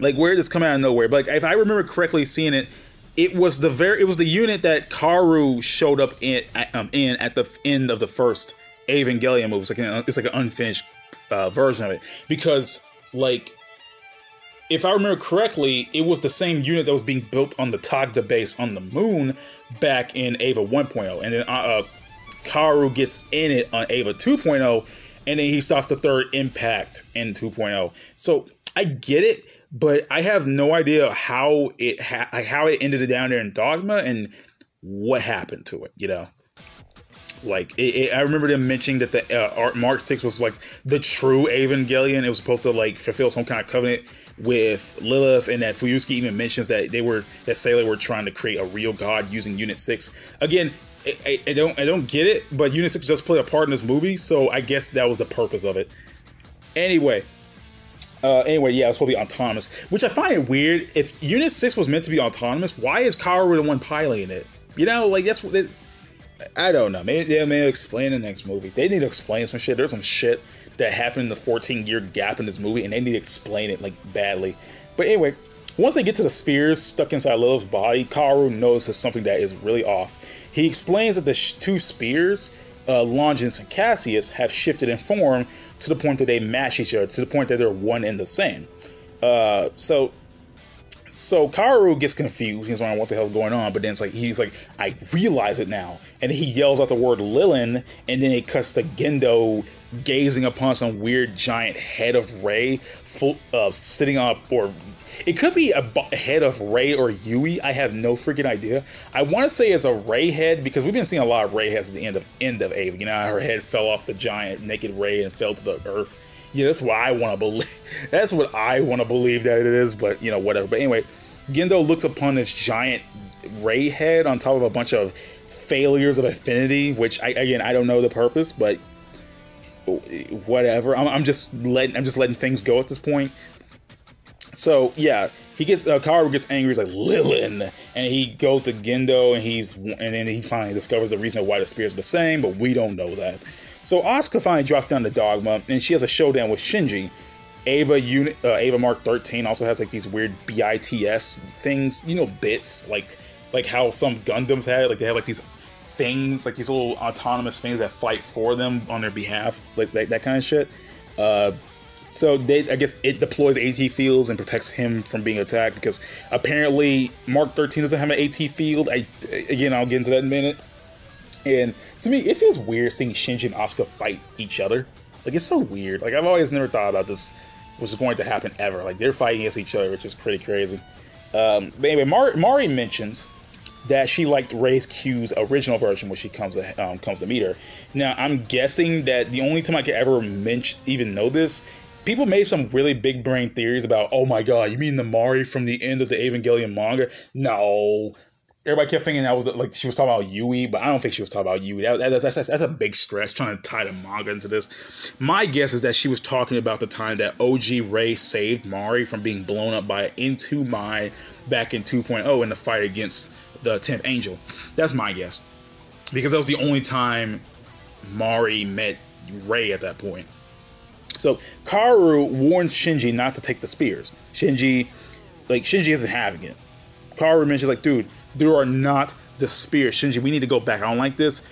like where did this come out of nowhere? But like if I remember correctly, seeing it it was the very it was the unit that Kaoru showed up in um, in at the end of the first Evangelion movie. It's like an, it's like an unfinished uh, version of it because like if I remember correctly, it was the same unit that was being built on the Tabgha base on the moon back in Eva 1.0, and then uh, uh, Kaoru gets in it on Eva 2.0, and then he starts the third impact in 2.0. So I get it, but I have no idea how it ha- how it ended down there in Dogma and what happened to it. You know. Like it, it, I remember them mentioning that the uh, Mark Six was like the true Evangelion. It was supposed to like fulfill some kind of covenant with Lilith, and that Fuyutsuki even mentions that they were that Seele were trying to create a real god using Unit Six. Again, I, I, don't I don't get it, but Unit Six does play a part in this movie, so I guess that was the purpose of it. Anyway. Uh, anyway, yeah, it's be autonomous, which I find weird. If Unit 6 was meant to be autonomous, why is Kaoru the one piloting it? You know, like, that's what... I don't know. Maybe they may explain in the next movie. They need to explain some shit. There's some shit that happened in the 14 year gap in this movie, and they need to explain it like badly. But anyway, once they get to the spears stuck inside Lilith's body, Kaoru notices something that is really off. He explains that the two spears, uh, Longinus and Cassius, have shifted in form to the point that they match each other, to the point that they're one and the same. Uh, so so Kaoru gets confused. He's wondering what the hell's going on, but then it's like he's like, I realize it now. And he yells out the word Lilin, and then it cuts to Gendo gazing upon some weird giant head of Rei, full of sitting up or it could be a head of Rei or Yui. I have no freaking idea. I want to say it's a Rei head because we've been seeing a lot of Rei heads at the end of end of Eva. You know, her head fell off the giant naked Rei and fell to the earth yeah, that's what I want to believe. That's what I want to believe that it is, but you know, whatever. But anyway, Gendo looks upon this giant rei head on top of a bunch of failures of affinity, which I again I don't know the purpose, but whatever. I'm, I'm just letting I'm just letting things go at this point. So yeah, he gets uh, Kaoru gets angry. He's like Lilin, and he goes to Gendo, and he's and then he finally discovers the reason why the spirits are the same, but we don't know that. So Asuka finally drops down to Dogma, and she has a showdown with Shinji. Ava unit, uh, Eva Mark 13 also has like these weird BITS things, you know, bits like like how some Gundams had, like they have like these things, like these little autonomous things that fight for them on their behalf, like that, that kind of shit. Uh, so they, I guess it deploys AT fields and protects him from being attacked because apparently Mark 13 doesn't have an AT field. I again, I'll get into that in a minute. And to me, it feels weird seeing Shinji and Asuka fight each other. Like it's so weird. Like I've always never thought about this was going to happen ever. Like they're fighting against each other, which is pretty crazy. Um, but anyway, Mar- Mari mentions that she liked Rei's Q's original version when she comes to um, comes to meet her. Now I'm guessing that the only time I could ever mention even know this, people made some really big brain theories about. Oh my god, you mean the Mari from the end of the Evangelion manga? No, everybody kept thinking that was like she was talking about Yui, but I don't think she was talking about Yui. That, that's, that's, that's a big stretch trying to tie the manga into this. My guess is that she was talking about the time that OG Rei saved Mari from being blown up by Into My back in 2.0 in the fight against the 10th Angel. That's my guess. Because that was the only time Mari met Rei at that point. So Kaoru warns Shinji not to take the spears. Shinji, like, Shinji isn't having it. Kaoru mentions, like, dude, there are not the spears. Shinji, we need to go back. I don't like this.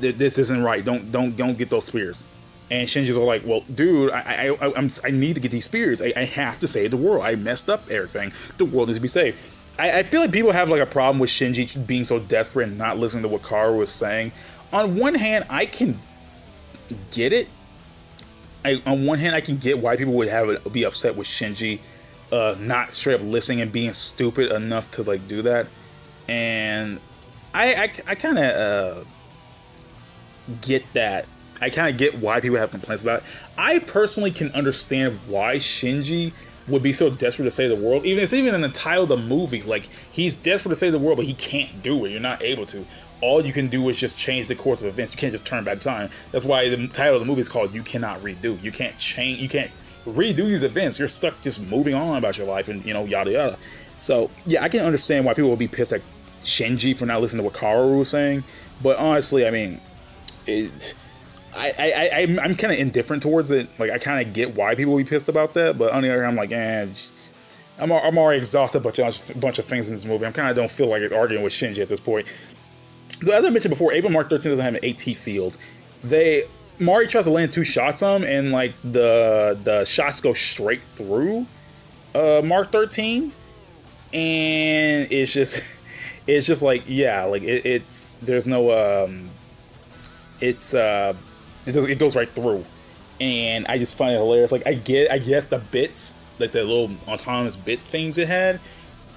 This isn't right. Don't don't don't get those spears. And Shinji's all like, "Well, dude, I I I'm, I need to get these spears. I, I have to save the world. I messed up everything. The world needs to be saved." I, I feel like people have like a problem with Shinji being so desperate and not listening to what Kaoru was saying. On one hand, I can get it. I, on one hand, I can get why people would have it, be upset with Shinji uh, not straight up listening and being stupid enough to like do that and I I, I kind of uh, get that. I kind of get why people have complaints about it. I personally can understand why Shinji would be so desperate to save the world. Even it's even in the title of the movie. Like he's desperate to save the world, but he can't do it. You're not able to. All you can do is just change the course of events. You can't just turn back time. That's why the title of the movie is called "You Cannot Redo." You can't change. You can't redo these events. You're stuck just moving on about your life and you know yada yada. So yeah, I can understand why people would be pissed at Shinji for not listening to what Kaoru was saying. But honestly, I mean, it, I, I, I, I'm kind of indifferent towards it. Like, I kind of get why people would be pissed about that. But on the other hand, I'm like, eh, I'm, I'm already exhausted about a bunch of things in this movie. I kind of don't feel like arguing with Shinji at this point. So as I mentioned before, EVA Mark 13 doesn't have an AT field. They Mari tries to land two shots on him, and like the the shots go straight through uh, Mark 13, and it's just it's just like yeah, like it, it's there's no um, it's uh, it does it goes right through, and I just find it hilarious. Like I get, I guess the bits, like the little autonomous bit things it had,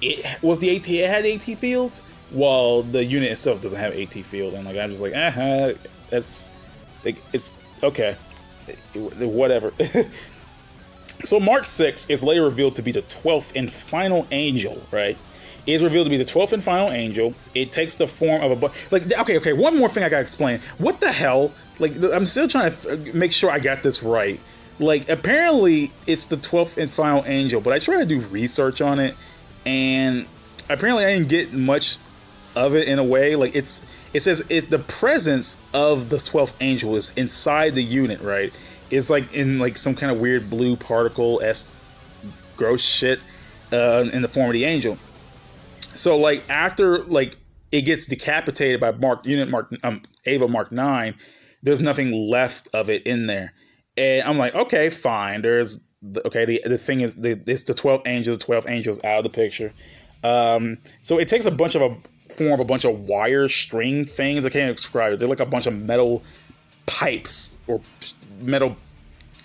it was the AT, it had AT fields, while the unit itself doesn't have AT field, and like I'm just like, uh huh, that's like it's okay, whatever. so Mark 6 is later revealed to be the 12th and final angel, right? is revealed to be the 12th and final angel. It takes the form of a like okay, okay, one more thing I got to explain. What the hell? Like I'm still trying to make sure I got this right. Like apparently it's the 12th and final angel, but I tried to do research on it and apparently I didn't get much of it in a way. Like it's it says it the presence of the 12th angel is inside the unit, right? It's like in like some kind of weird blue particle s gross shit uh, in the form of the angel. So like after like it gets decapitated by Mark Unit Mark um, Eva Mark Nine, there's nothing left of it in there, and I'm like, okay, fine. There's the, okay. The the thing is, the, it's the twelfth twelve angels. Twelve angels out of the picture. Um, so it takes a bunch of a form of a bunch of wire string things. I can't describe it. They're like a bunch of metal pipes or metal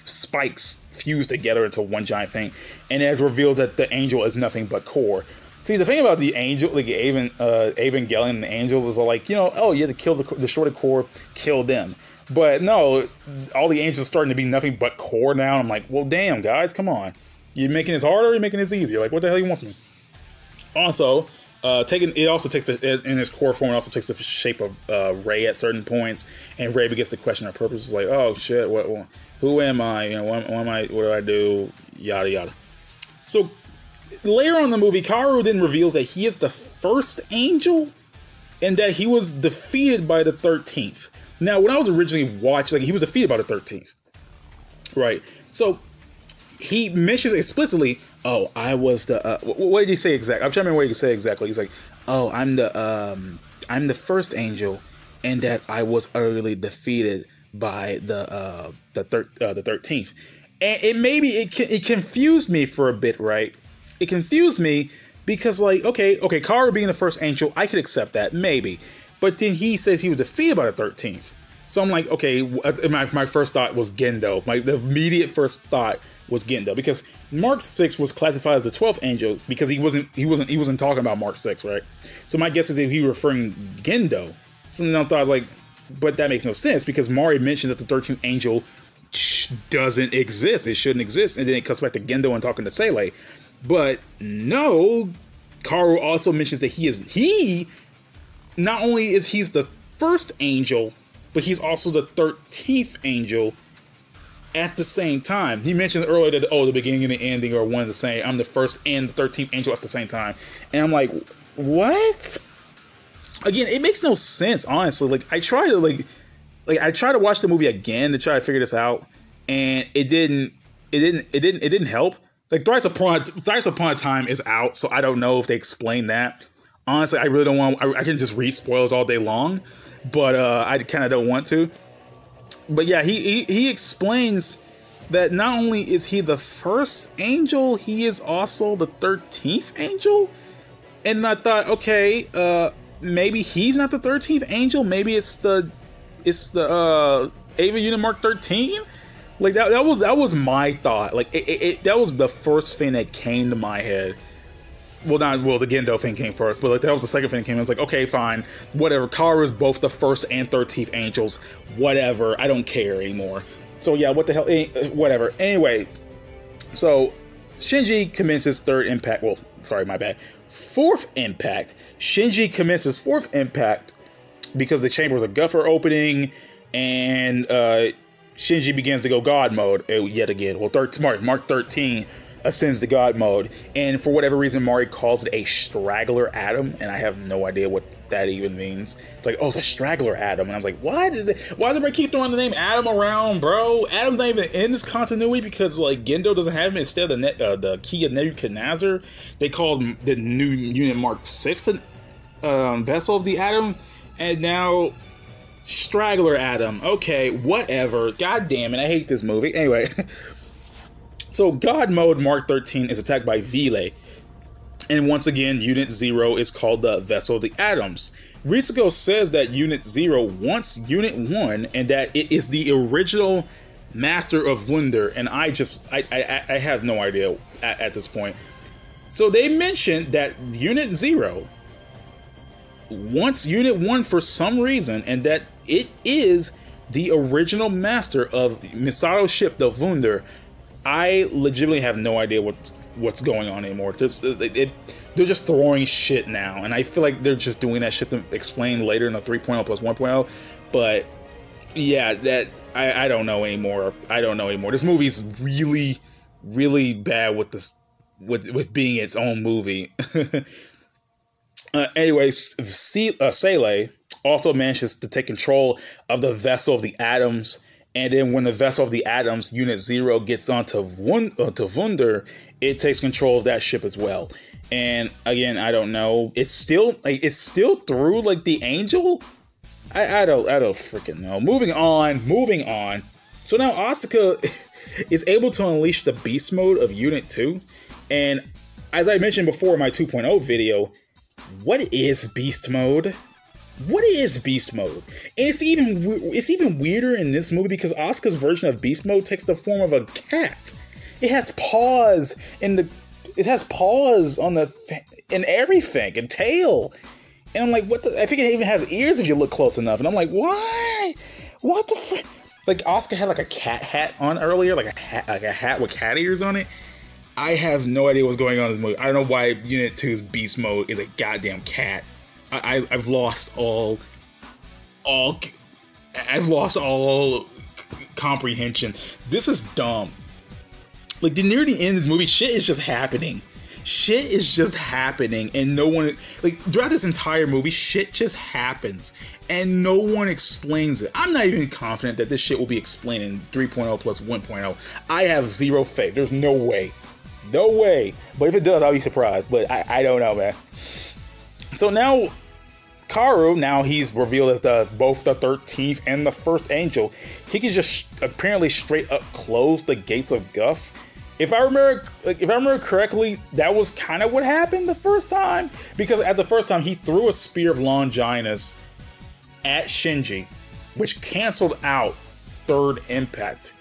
spikes fused together into one giant thing, and as revealed that the angel is nothing but core. See, the thing about the angel, like Aven, uh, Evangelion and the angels is like, you know, oh, you had to kill the, the shorted core, kill them. But no, all the angels starting to be nothing but core now. I'm like, well, damn, guys, come on. You're making this harder, you're making this easier. Like, what the hell you want from me? Also, uh, taking it also takes the in its core form. It also takes the shape of uh, Rei at certain points, and Rei begins to question her purpose. It's like, oh shit, what, what, who am I? You know, what, what am I? What do I do? Yada yada. So later on in the movie, Kaoru then reveals that he is the first angel and that he was defeated by the 13th. Now, when I was originally watching, like, he was defeated by the 13th. Right. So, he mentions explicitly, oh, I was the, uh, what did he say exactly? I'm trying to remember what he said exactly. He's like, oh, I'm the, um, I'm the first angel and that I was utterly defeated by the, uh, the, thir- uh, the 13th. And it maybe, it, it confused me for a bit, right? it confused me because like okay okay Kaoru being the first angel I could accept that maybe but then he says he was defeated by the 13th So I'm like, okay. My, my first thought was Gendo. My the immediate first thought was Gendo because Mark Six was classified as the twelfth angel because he wasn't he wasn't he wasn't talking about Mark Six, right? So my guess is that he was referring Gendo. So then I thought I was like, but that makes no sense because Mari mentioned that the thirteenth angel doesn't exist. It shouldn't exist, and then it cuts back to Gendo and talking to Seele. But no, Kaoru also mentions that he is he. Not only is he's the first angel, but he's also the thirteenth angel at the same time. He mentioned earlier that oh, the beginning and the ending are one and the same. I'm the first and the thirteenth angel at the same time, and I'm like, what? Again, it makes no sense, honestly. Like I try to like, like I try to watch the movie again to try to figure this out, and it didn't, it didn't, it didn't, it didn't help. Like Thrice Upon Thrice Upon Time is out, so I don't know if they explain that. Honestly, I really don't want. I, I can just read spoilers all day long, but uh, I kind of don't want to but yeah, he, he he explains that not only is he the first angel, he is also the thirteenth angel. And I thought, okay, uh, maybe he's not the thirteenth angel. Maybe it's the it's the uh, Eva Unit Mark thirteen. Like that that was that was my thought. Like it, it, it, that was the first thing that came to my head well, not well, the Gendo thing came first, but like that was the second thing that came. I was like, okay, fine, whatever. Kaoru is both the first and thirteenth angels, whatever. I don't care anymore. So yeah, what the hell? Eh, whatever. Anyway, so Shinji commences third impact. Well, sorry, my bad. Fourth impact. Shinji commences fourth impact because the chambers of Guf are opening, and uh, Shinji begins to go God mode uh, yet again. Well, third, Mark, Mark 13 ascends to God mode, and for whatever reason, Mari calls it a straggler Adam, and I have no idea what that even means. Like, oh, it's a straggler Adam, and I was like, what is it? Why does everybody keep throwing the name Adam around, bro? Adam's not even in this continuity because like Gendo doesn't have him. Instead of the uh, the key of Nebuchadnezzar, they called the new unit Mark Six an um, vessel of the Adam, and now straggler Adam. Okay, whatever. God damn it, I hate this movie. Anyway, So God Mode Mark 13 is attacked by Wille. And once again, Unit Zero is called the Vessel of the Adams. Ritsuko says that Unit Zero wants Unit One and that it is the original Master of Wunder. And I just, I, I, I have no idea at, at this point. So they mentioned that Unit Zero wants Unit One for some reason and that it is the original master of Misato's ship, the Wunder, I legitimately have no idea what what's going on anymore. Just it, it, they're just throwing shit now, and I feel like they're just doing that shit to explain later in the 3.0 plus 1.0. But yeah, that I, I don't know anymore. I don't know anymore. This movie's really, really bad with this with with being its own movie. uh, anyways, C- uh, Seele also manages to take control of the vessel of the Adams and then when the vessel of the Adams, Unit Zero, gets onto Wund- onto uh, Wunder, it takes control of that ship as well. And again, I don't know. It's still like it's still through like the Angel. I, I don't I don't freaking know. Moving on, moving on. So now Asuka is able to unleash the beast mode of Unit 2. And as I mentioned before in my 2.0 video, what is beast mode? What is beast mode? And it's even it's even weirder in this movie because Asuka's version of beast mode takes the form of a cat. It has paws and the it has paws on the and everything and tail. And i'm like what the i think it even has ears if you look close enough. And i'm like why? What the fr-? like Oscar had like a cat hat on earlier like a hat like a hat with cat ears on it. I have no idea what's going on in this movie. I don't know why unit 2's beast mode is a goddamn cat I, I've lost all, all, I've lost all comprehension. This is dumb. Like the near the end of this movie, shit is just happening. Shit is just happening, and no one like throughout this entire movie, shit just happens, and no one explains it. I'm not even confident that this shit will be explained in 3.0 plus 1.0. I have zero faith. There's no way, no way. But if it does, I'll be surprised. But I, I don't know, man. So now Kaoru, now he's revealed as the both the 13th and the first angel. He can just apparently straight up close the gates of Guf. If I remember, if I remember correctly, that was kind of what happened the first time. Because at the first time, he threw a spear of Longinus at Shinji, which canceled out Third Impact.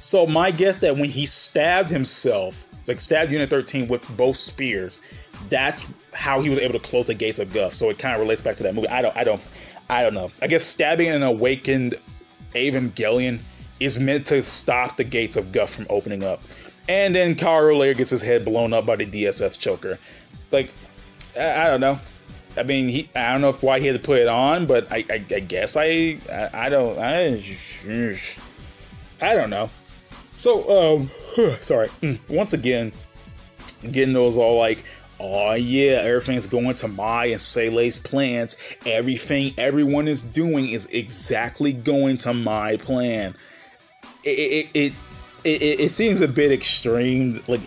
So my guess that when he stabbed himself, like stabbed Unit 13 with both spears, that's how he was able to close the gates of Guf. So it kind of relates back to that movie. I don't, I don't, I don't know. I guess stabbing an awakened Evangelion is meant to stop the gates of Guf from opening up. And then Kaoru later gets his head blown up by the DSS choker. Like, I, I don't know. I mean, he, I don't know if why he had to put it on, but I, I, I guess I, I, I, don't, I, I don't know. So, um, sorry. Mm, once again, getting those all like, oh yeah, everything's going to Mai and Seele's plans. Everything everyone is doing is exactly going to my plan. It, it, it, it, it seems a bit extreme. Like,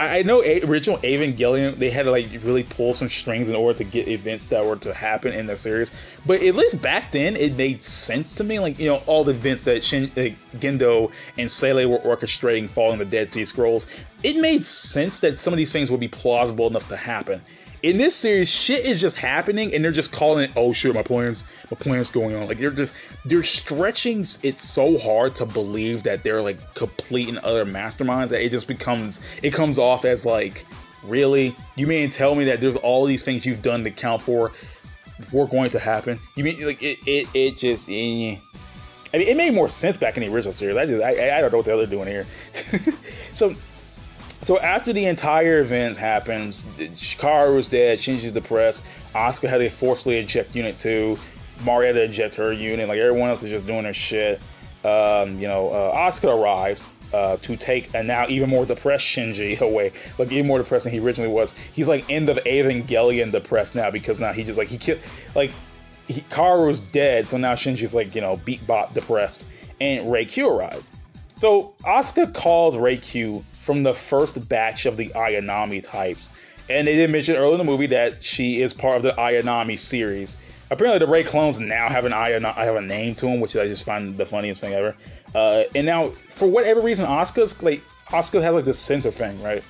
I know original Evangelion, they had to like really pull some strings in order to get events that were to happen in the series. But at least back then, it made sense to me. Like you know, all the events that Shin, uh, Gendo and Seele were orchestrating, following the Dead Sea Scrolls, it made sense that some of these things would be plausible enough to happen in this series, shit is just happening, and they're just calling it, "Oh shit, my plans, my plans going on." Like they're just they're stretching it so hard to believe that they're like complete and utter masterminds that it just becomes it comes off as like, really, you mean tell me that there's all these things you've done to count for were going to happen? You mean like it it it just. Eh. I mean, it made more sense back in the original series. I just, I, I don't know what the hell they're doing here. so so after the entire event happens, Kaoru was dead, Shinji's depressed, Asuka had to forcefully eject Unit 2, Mari had to eject her unit, like everyone else is just doing their shit. Um, you know, uh, Asuka arrives uh, to take a now even more depressed Shinji away, like even more depressed than he originally was. He's like end of Evangelion depressed now because now he just like he killed like he, Kaoru's dead, so now Shinji's like you know beat bot depressed, and Rei Q arrives. So Asuka calls Rei Q from the first batch of the Ayanami types. And they did mention earlier in the movie that she is part of the Ayanami series. Apparently, the Rei clones now have an Ayanami, have a name to them, which I just find the funniest thing ever. Uh, and now, for whatever reason, Asuka's like Asuka has like this sensor thing, right?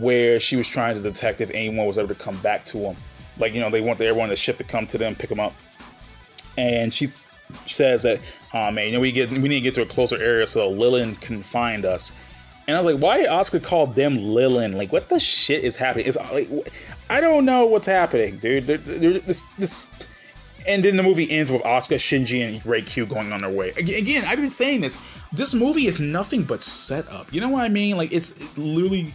Where she was trying to detect if anyone was able to come back to them. Like you know, they want everyone on the ship to come to them, pick them up. And she says that, oh man, you know, we get we need to get to a closer area so Lilin can find us. And I was like, why did Asuka call them Lilin? Like, what the shit is happening? It's like, I don't know what's happening, dude. They're, they're, this, this, and then the movie ends with Asuka, Shinji, and Rei Q going on their way. Again, I've been saying this. This movie is nothing but setup. You know what I mean? Like, it's literally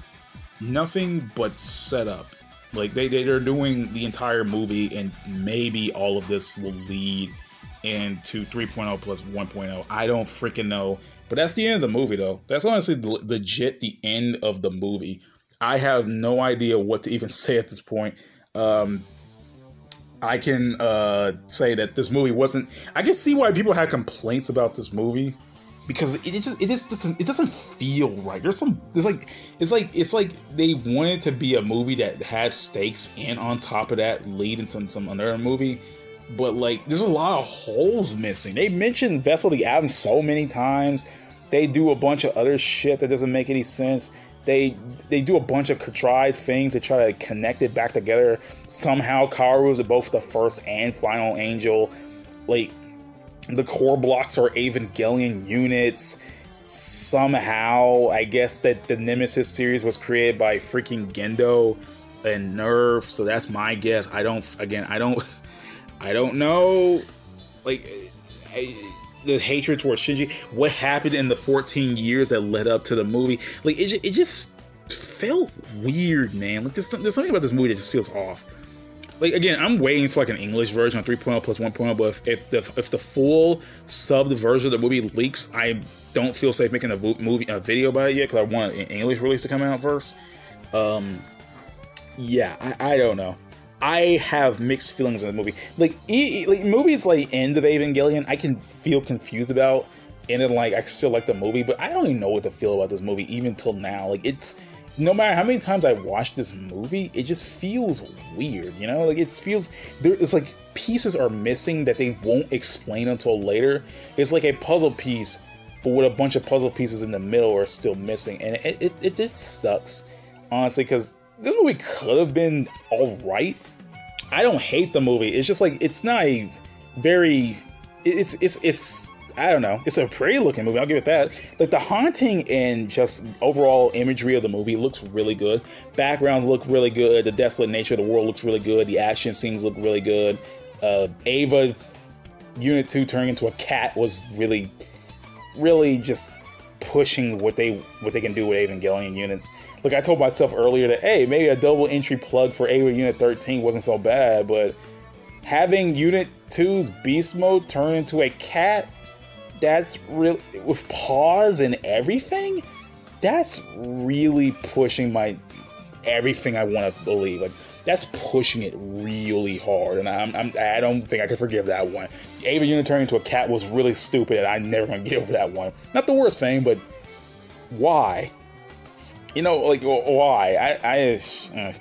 nothing but setup. Like, they, they're doing the entire movie, and maybe all of this will lead into 3.0 plus 1.0. I don't freaking know. But that's the end of the movie, though. That's honestly legit the end of the movie. I have no idea what to even say at this point. Um, I can uh, say that this movie wasn't. I can see why people had complaints about this movie because it, just it just doesn't it doesn't feel right. There's some there's like it's like it's like they wanted to be a movie that has stakes and on top of that lead into some another movie but like there's a lot of holes missing. They mentioned Vessel the Adam so many times. They do a bunch of other shit that doesn't make any sense. They they do a bunch of contrived things to try to connect it back together. Somehow Kaoru is both the first and final angel. Like the core blocks are Evangelion units. Somehow, I guess that the Nemesis series was created by freaking Gendo and NERV. So that's my guess. I don't again I don't I don't know, like, I, the hatred towards Shinji. What happened in the 14 years that led up to the movie? Like, it, it just felt weird, man. Like, there's, there's something about this movie that just feels off. Like again, I'm waiting for like an English version of 3.0 plus 1.0, but if, if the if the full subbed version of the movie leaks, I don't feel safe making a movie a video about it yet because I want an English release to come out first. Um, yeah, I, I don't know. I have mixed feelings with the movie. Like, e- like movies like End of Evangelion, I can feel confused about, and then like I still like the movie, but I don't even know what to feel about this movie even till now. Like, it's no matter how many times I watch this movie, it just feels weird. You know, like it feels there. It's like pieces are missing that they won't explain until later. It's like a puzzle piece, but with a bunch of puzzle pieces in the middle are still missing, and it it, it, it sucks honestly because this movie could have been all right. I don't hate the movie. It's just like it's not a very it's it's it's I don't know. It's a pretty looking movie. I'll give it that. Like the haunting and just overall imagery of the movie looks really good. Backgrounds look really good. The desolate nature of the world looks really good. The action scenes look really good. Uh, Eva, Unit Two turning into a cat was really, really just pushing what they what they can do with Evangelion units. Like I told myself earlier that hey, maybe a double entry plug for Eva Unit 13 wasn't so bad, but having Unit 2's beast mode turn into a cat, that's really with paws and everything, that's really pushing my everything I want to believe. Like that's pushing it really hard, and I'm, I'm I don't think I could forgive that one. Eva Unit turning into a cat was really stupid, and I'm never gonna get over that one. Not the worst thing, but why? You know, like why? I, I, uh,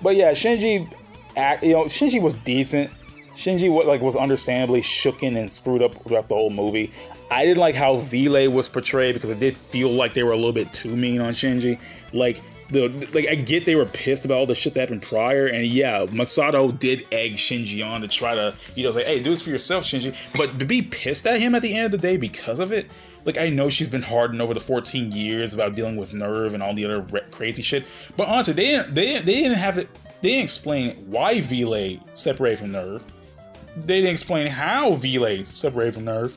but yeah, Shinji, act, you know, Shinji was decent. Shinji was like was understandably shooken and screwed up throughout the whole movie. I didn't like how Wille was portrayed because it did feel like they were a little bit too mean on Shinji. Like the like I get they were pissed about all the shit that happened prior, and yeah, Misato did egg Shinji on to try to you know say, hey, do this for yourself, Shinji. But to be pissed at him at the end of the day because of it, like I know she's been hardened over the 14 years about dealing with NERV and all the other crazy shit. But honestly, they didn't they they didn't have it. They didn't explain why Wille separated from NERV. They didn't explain how Wille separated from NERV.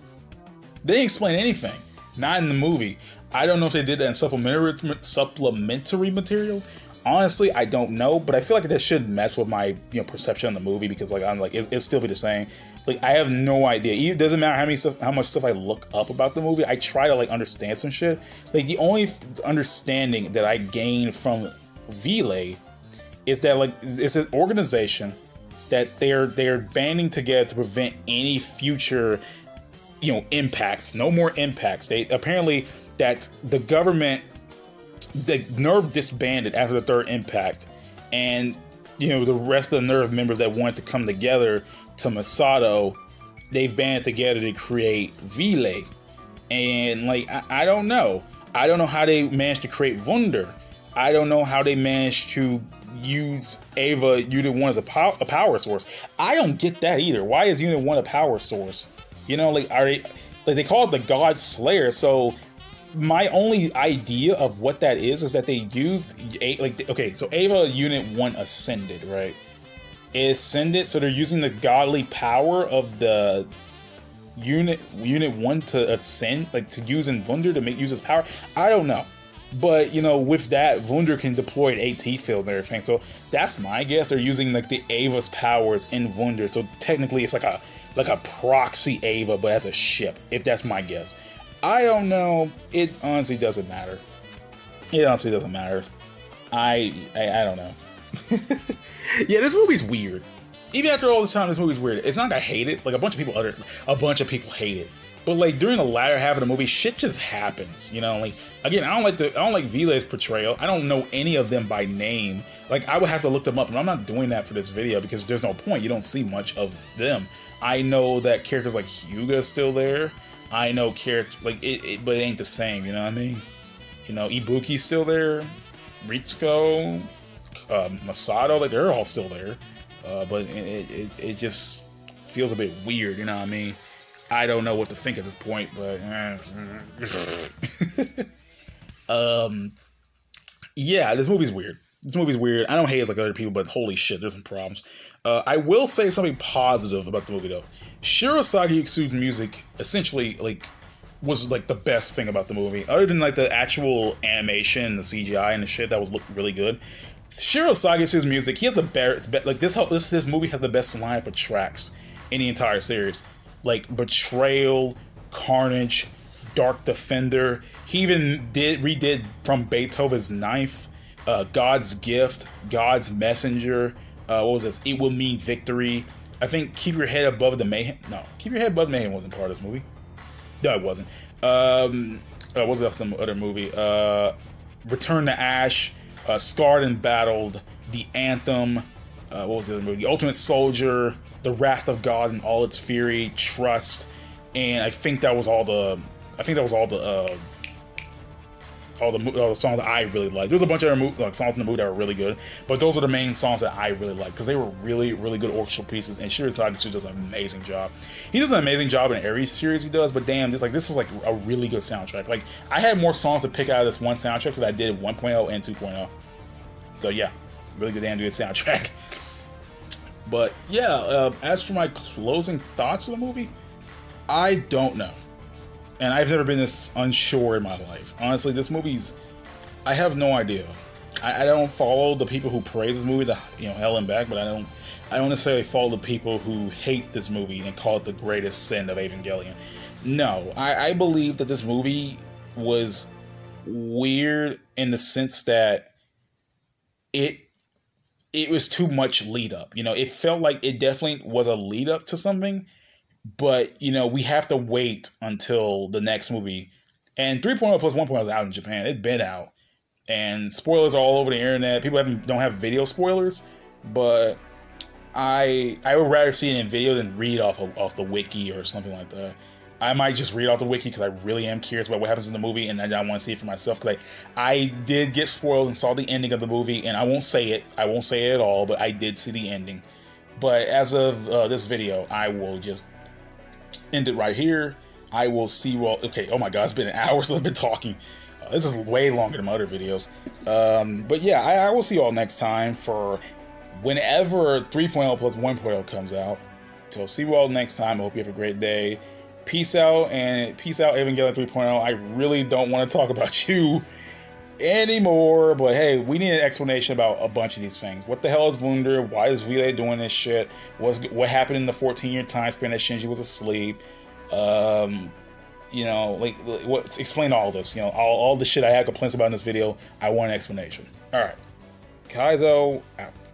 They didn't explain anything. Not in the movie. I don't know if they did that in supplementary supplementary material. Honestly, I don't know, but I feel like that should mess with my you know perception of the movie because like I'm like it, will still be the same. Like I have no idea. It doesn't matter how many stuff, how much stuff I look up about the movie. I try to like understand some shit. Like the only understanding that I gain from Wille is that like it's an organization that they're they're banding together to prevent any future you know impacts. No more impacts. They apparently that the government, the NERV disbanded after the third impact, and you know the rest of the NERV members that wanted to come together to Misato, they've banded together to create Wille, and like I, I don't know, I don't know how they managed to create Wunder. I don't know how they managed to use Eva Unit 1 as a, pow- a power source. I don't get that either. Why is Unit 1 a power source? You know, like are they like they call it the God Slayer, so my only idea of what that is is that they used a, like okay, so Eva Unit One ascended, right? ascended, so they're using the godly power of the unit unit one to ascend, like to use in Wunder to make use his power. I don't know. But you know, with that, Wunder can deploy an AT field and everything. So that's my guess. They're using like the Eva's powers in Wunder. So technically, it's like a like a proxy Eva, but as a ship. If that's my guess. I don't know. It honestly doesn't matter. It honestly doesn't matter. I I, I don't know. yeah, this movie's weird. Even after all this time, this movie's weird. It's not like I hate it. Like a bunch of people, utter, a bunch of people hate it. But like during the latter half of the movie, shit just happens. You know, like again, I don't like the I don't like Wille's portrayal. I don't know any of them by name. Like I would have to look them up, and I'm not doing that for this video because there's no point. You don't see much of them. I know that characters like Hyuga is still there. I know character like it, it, but it ain't the same. You know what I mean? You know, Ibuki's still there, Ritsuko, uh, Misato, like they're all still there. Uh, but it, it, it just feels a bit weird. You know what I mean? I don't know what to think at this point, but um, yeah, this movie's weird. This movie's weird. I don't hate it like other people, but holy shit, there's some problems. Uh, I will say something positive about the movie though. Shirou Sagisu's music essentially like was like the best thing about the movie, other than like the actual animation, the CGI, and the shit that was looked really good. Shirou Sagisu's music, he has the best. Like this, this this movie has the best lineup of tracks in the entire series. Like Betrayal, Carnage, Dark Defender. He even did redid from Beethoven's Ninth, uh, God's Gift, God's Messenger uh, what was this? It will mean victory. I think keep your head above the mayhem. No, keep your head above mayhem wasn't part of this movie. No, it wasn't. Um, uh, what was else the other movie? Uh, Return to Ash, uh, Scarred and Battled, The Anthem. Uh, what was the other movie? The Ultimate Soldier, The Wrath of God in all its fury, Trust, and I think that was all the. I think that was all the. Uh, all the all the songs that I really like. There's a bunch of other like songs in the movie that are really good, but those are the main songs that I really like because they were really really good orchestral pieces. And Shirou Sagisu does an amazing job. He does an amazing job in every series he does, but damn, this like this is like a really good soundtrack. Like I had more songs to pick out of this one soundtrack that I did 1.0 and 2.0. So yeah, really good damn good soundtrack. But yeah, uh, as for my closing thoughts of the movie, I don't know. And I've never been this unsure in my life. Honestly, this movie's. I have no idea. I, I don't follow the people who praise this movie, the you know hell and back, but I don't. I don't necessarily follow the people who hate this movie and call it the greatest sin of Evangelion. No, I, I believe that this movie was weird in the sense that it it was too much lead up. You know, it felt like it definitely was a lead up to something, but you know, we have to wait until the next movie. And 3.0 plus 1.0 is out in Japan. It's been out. And spoilers are all over the internet. People haven't don't have video spoilers, but I I would rather see it in video than read off of, off the wiki or something like that. I might just read off the wiki because I really am curious about what happens in the movie, and I, want to see it for myself. Because I, I did get spoiled and saw the ending of the movie, and I won't say it. I won't say it at all, but I did see the ending. But as of uh, this video, I will just end it right here. I will see. Well, okay. Oh my God, it's been an hour since I've been talking. Uh, this is way longer than my other videos. Um, but yeah, I, I will see you all next time for whenever 3.0 plus 1.0 comes out. So see you all next time. I hope you have a great day peace out and peace out Evangelion 3.0. I really don't want to talk about you anymore, but hey, we need an explanation about a bunch of these things. What the hell is Wunder? Why is Wille doing this shit? What's what happened in the 14 year time span that Shinji was asleep? Um, you know, like what? Explain all this. You know, all, all the shit I had complaints about in this video. I want an explanation. All right, Kaizou out.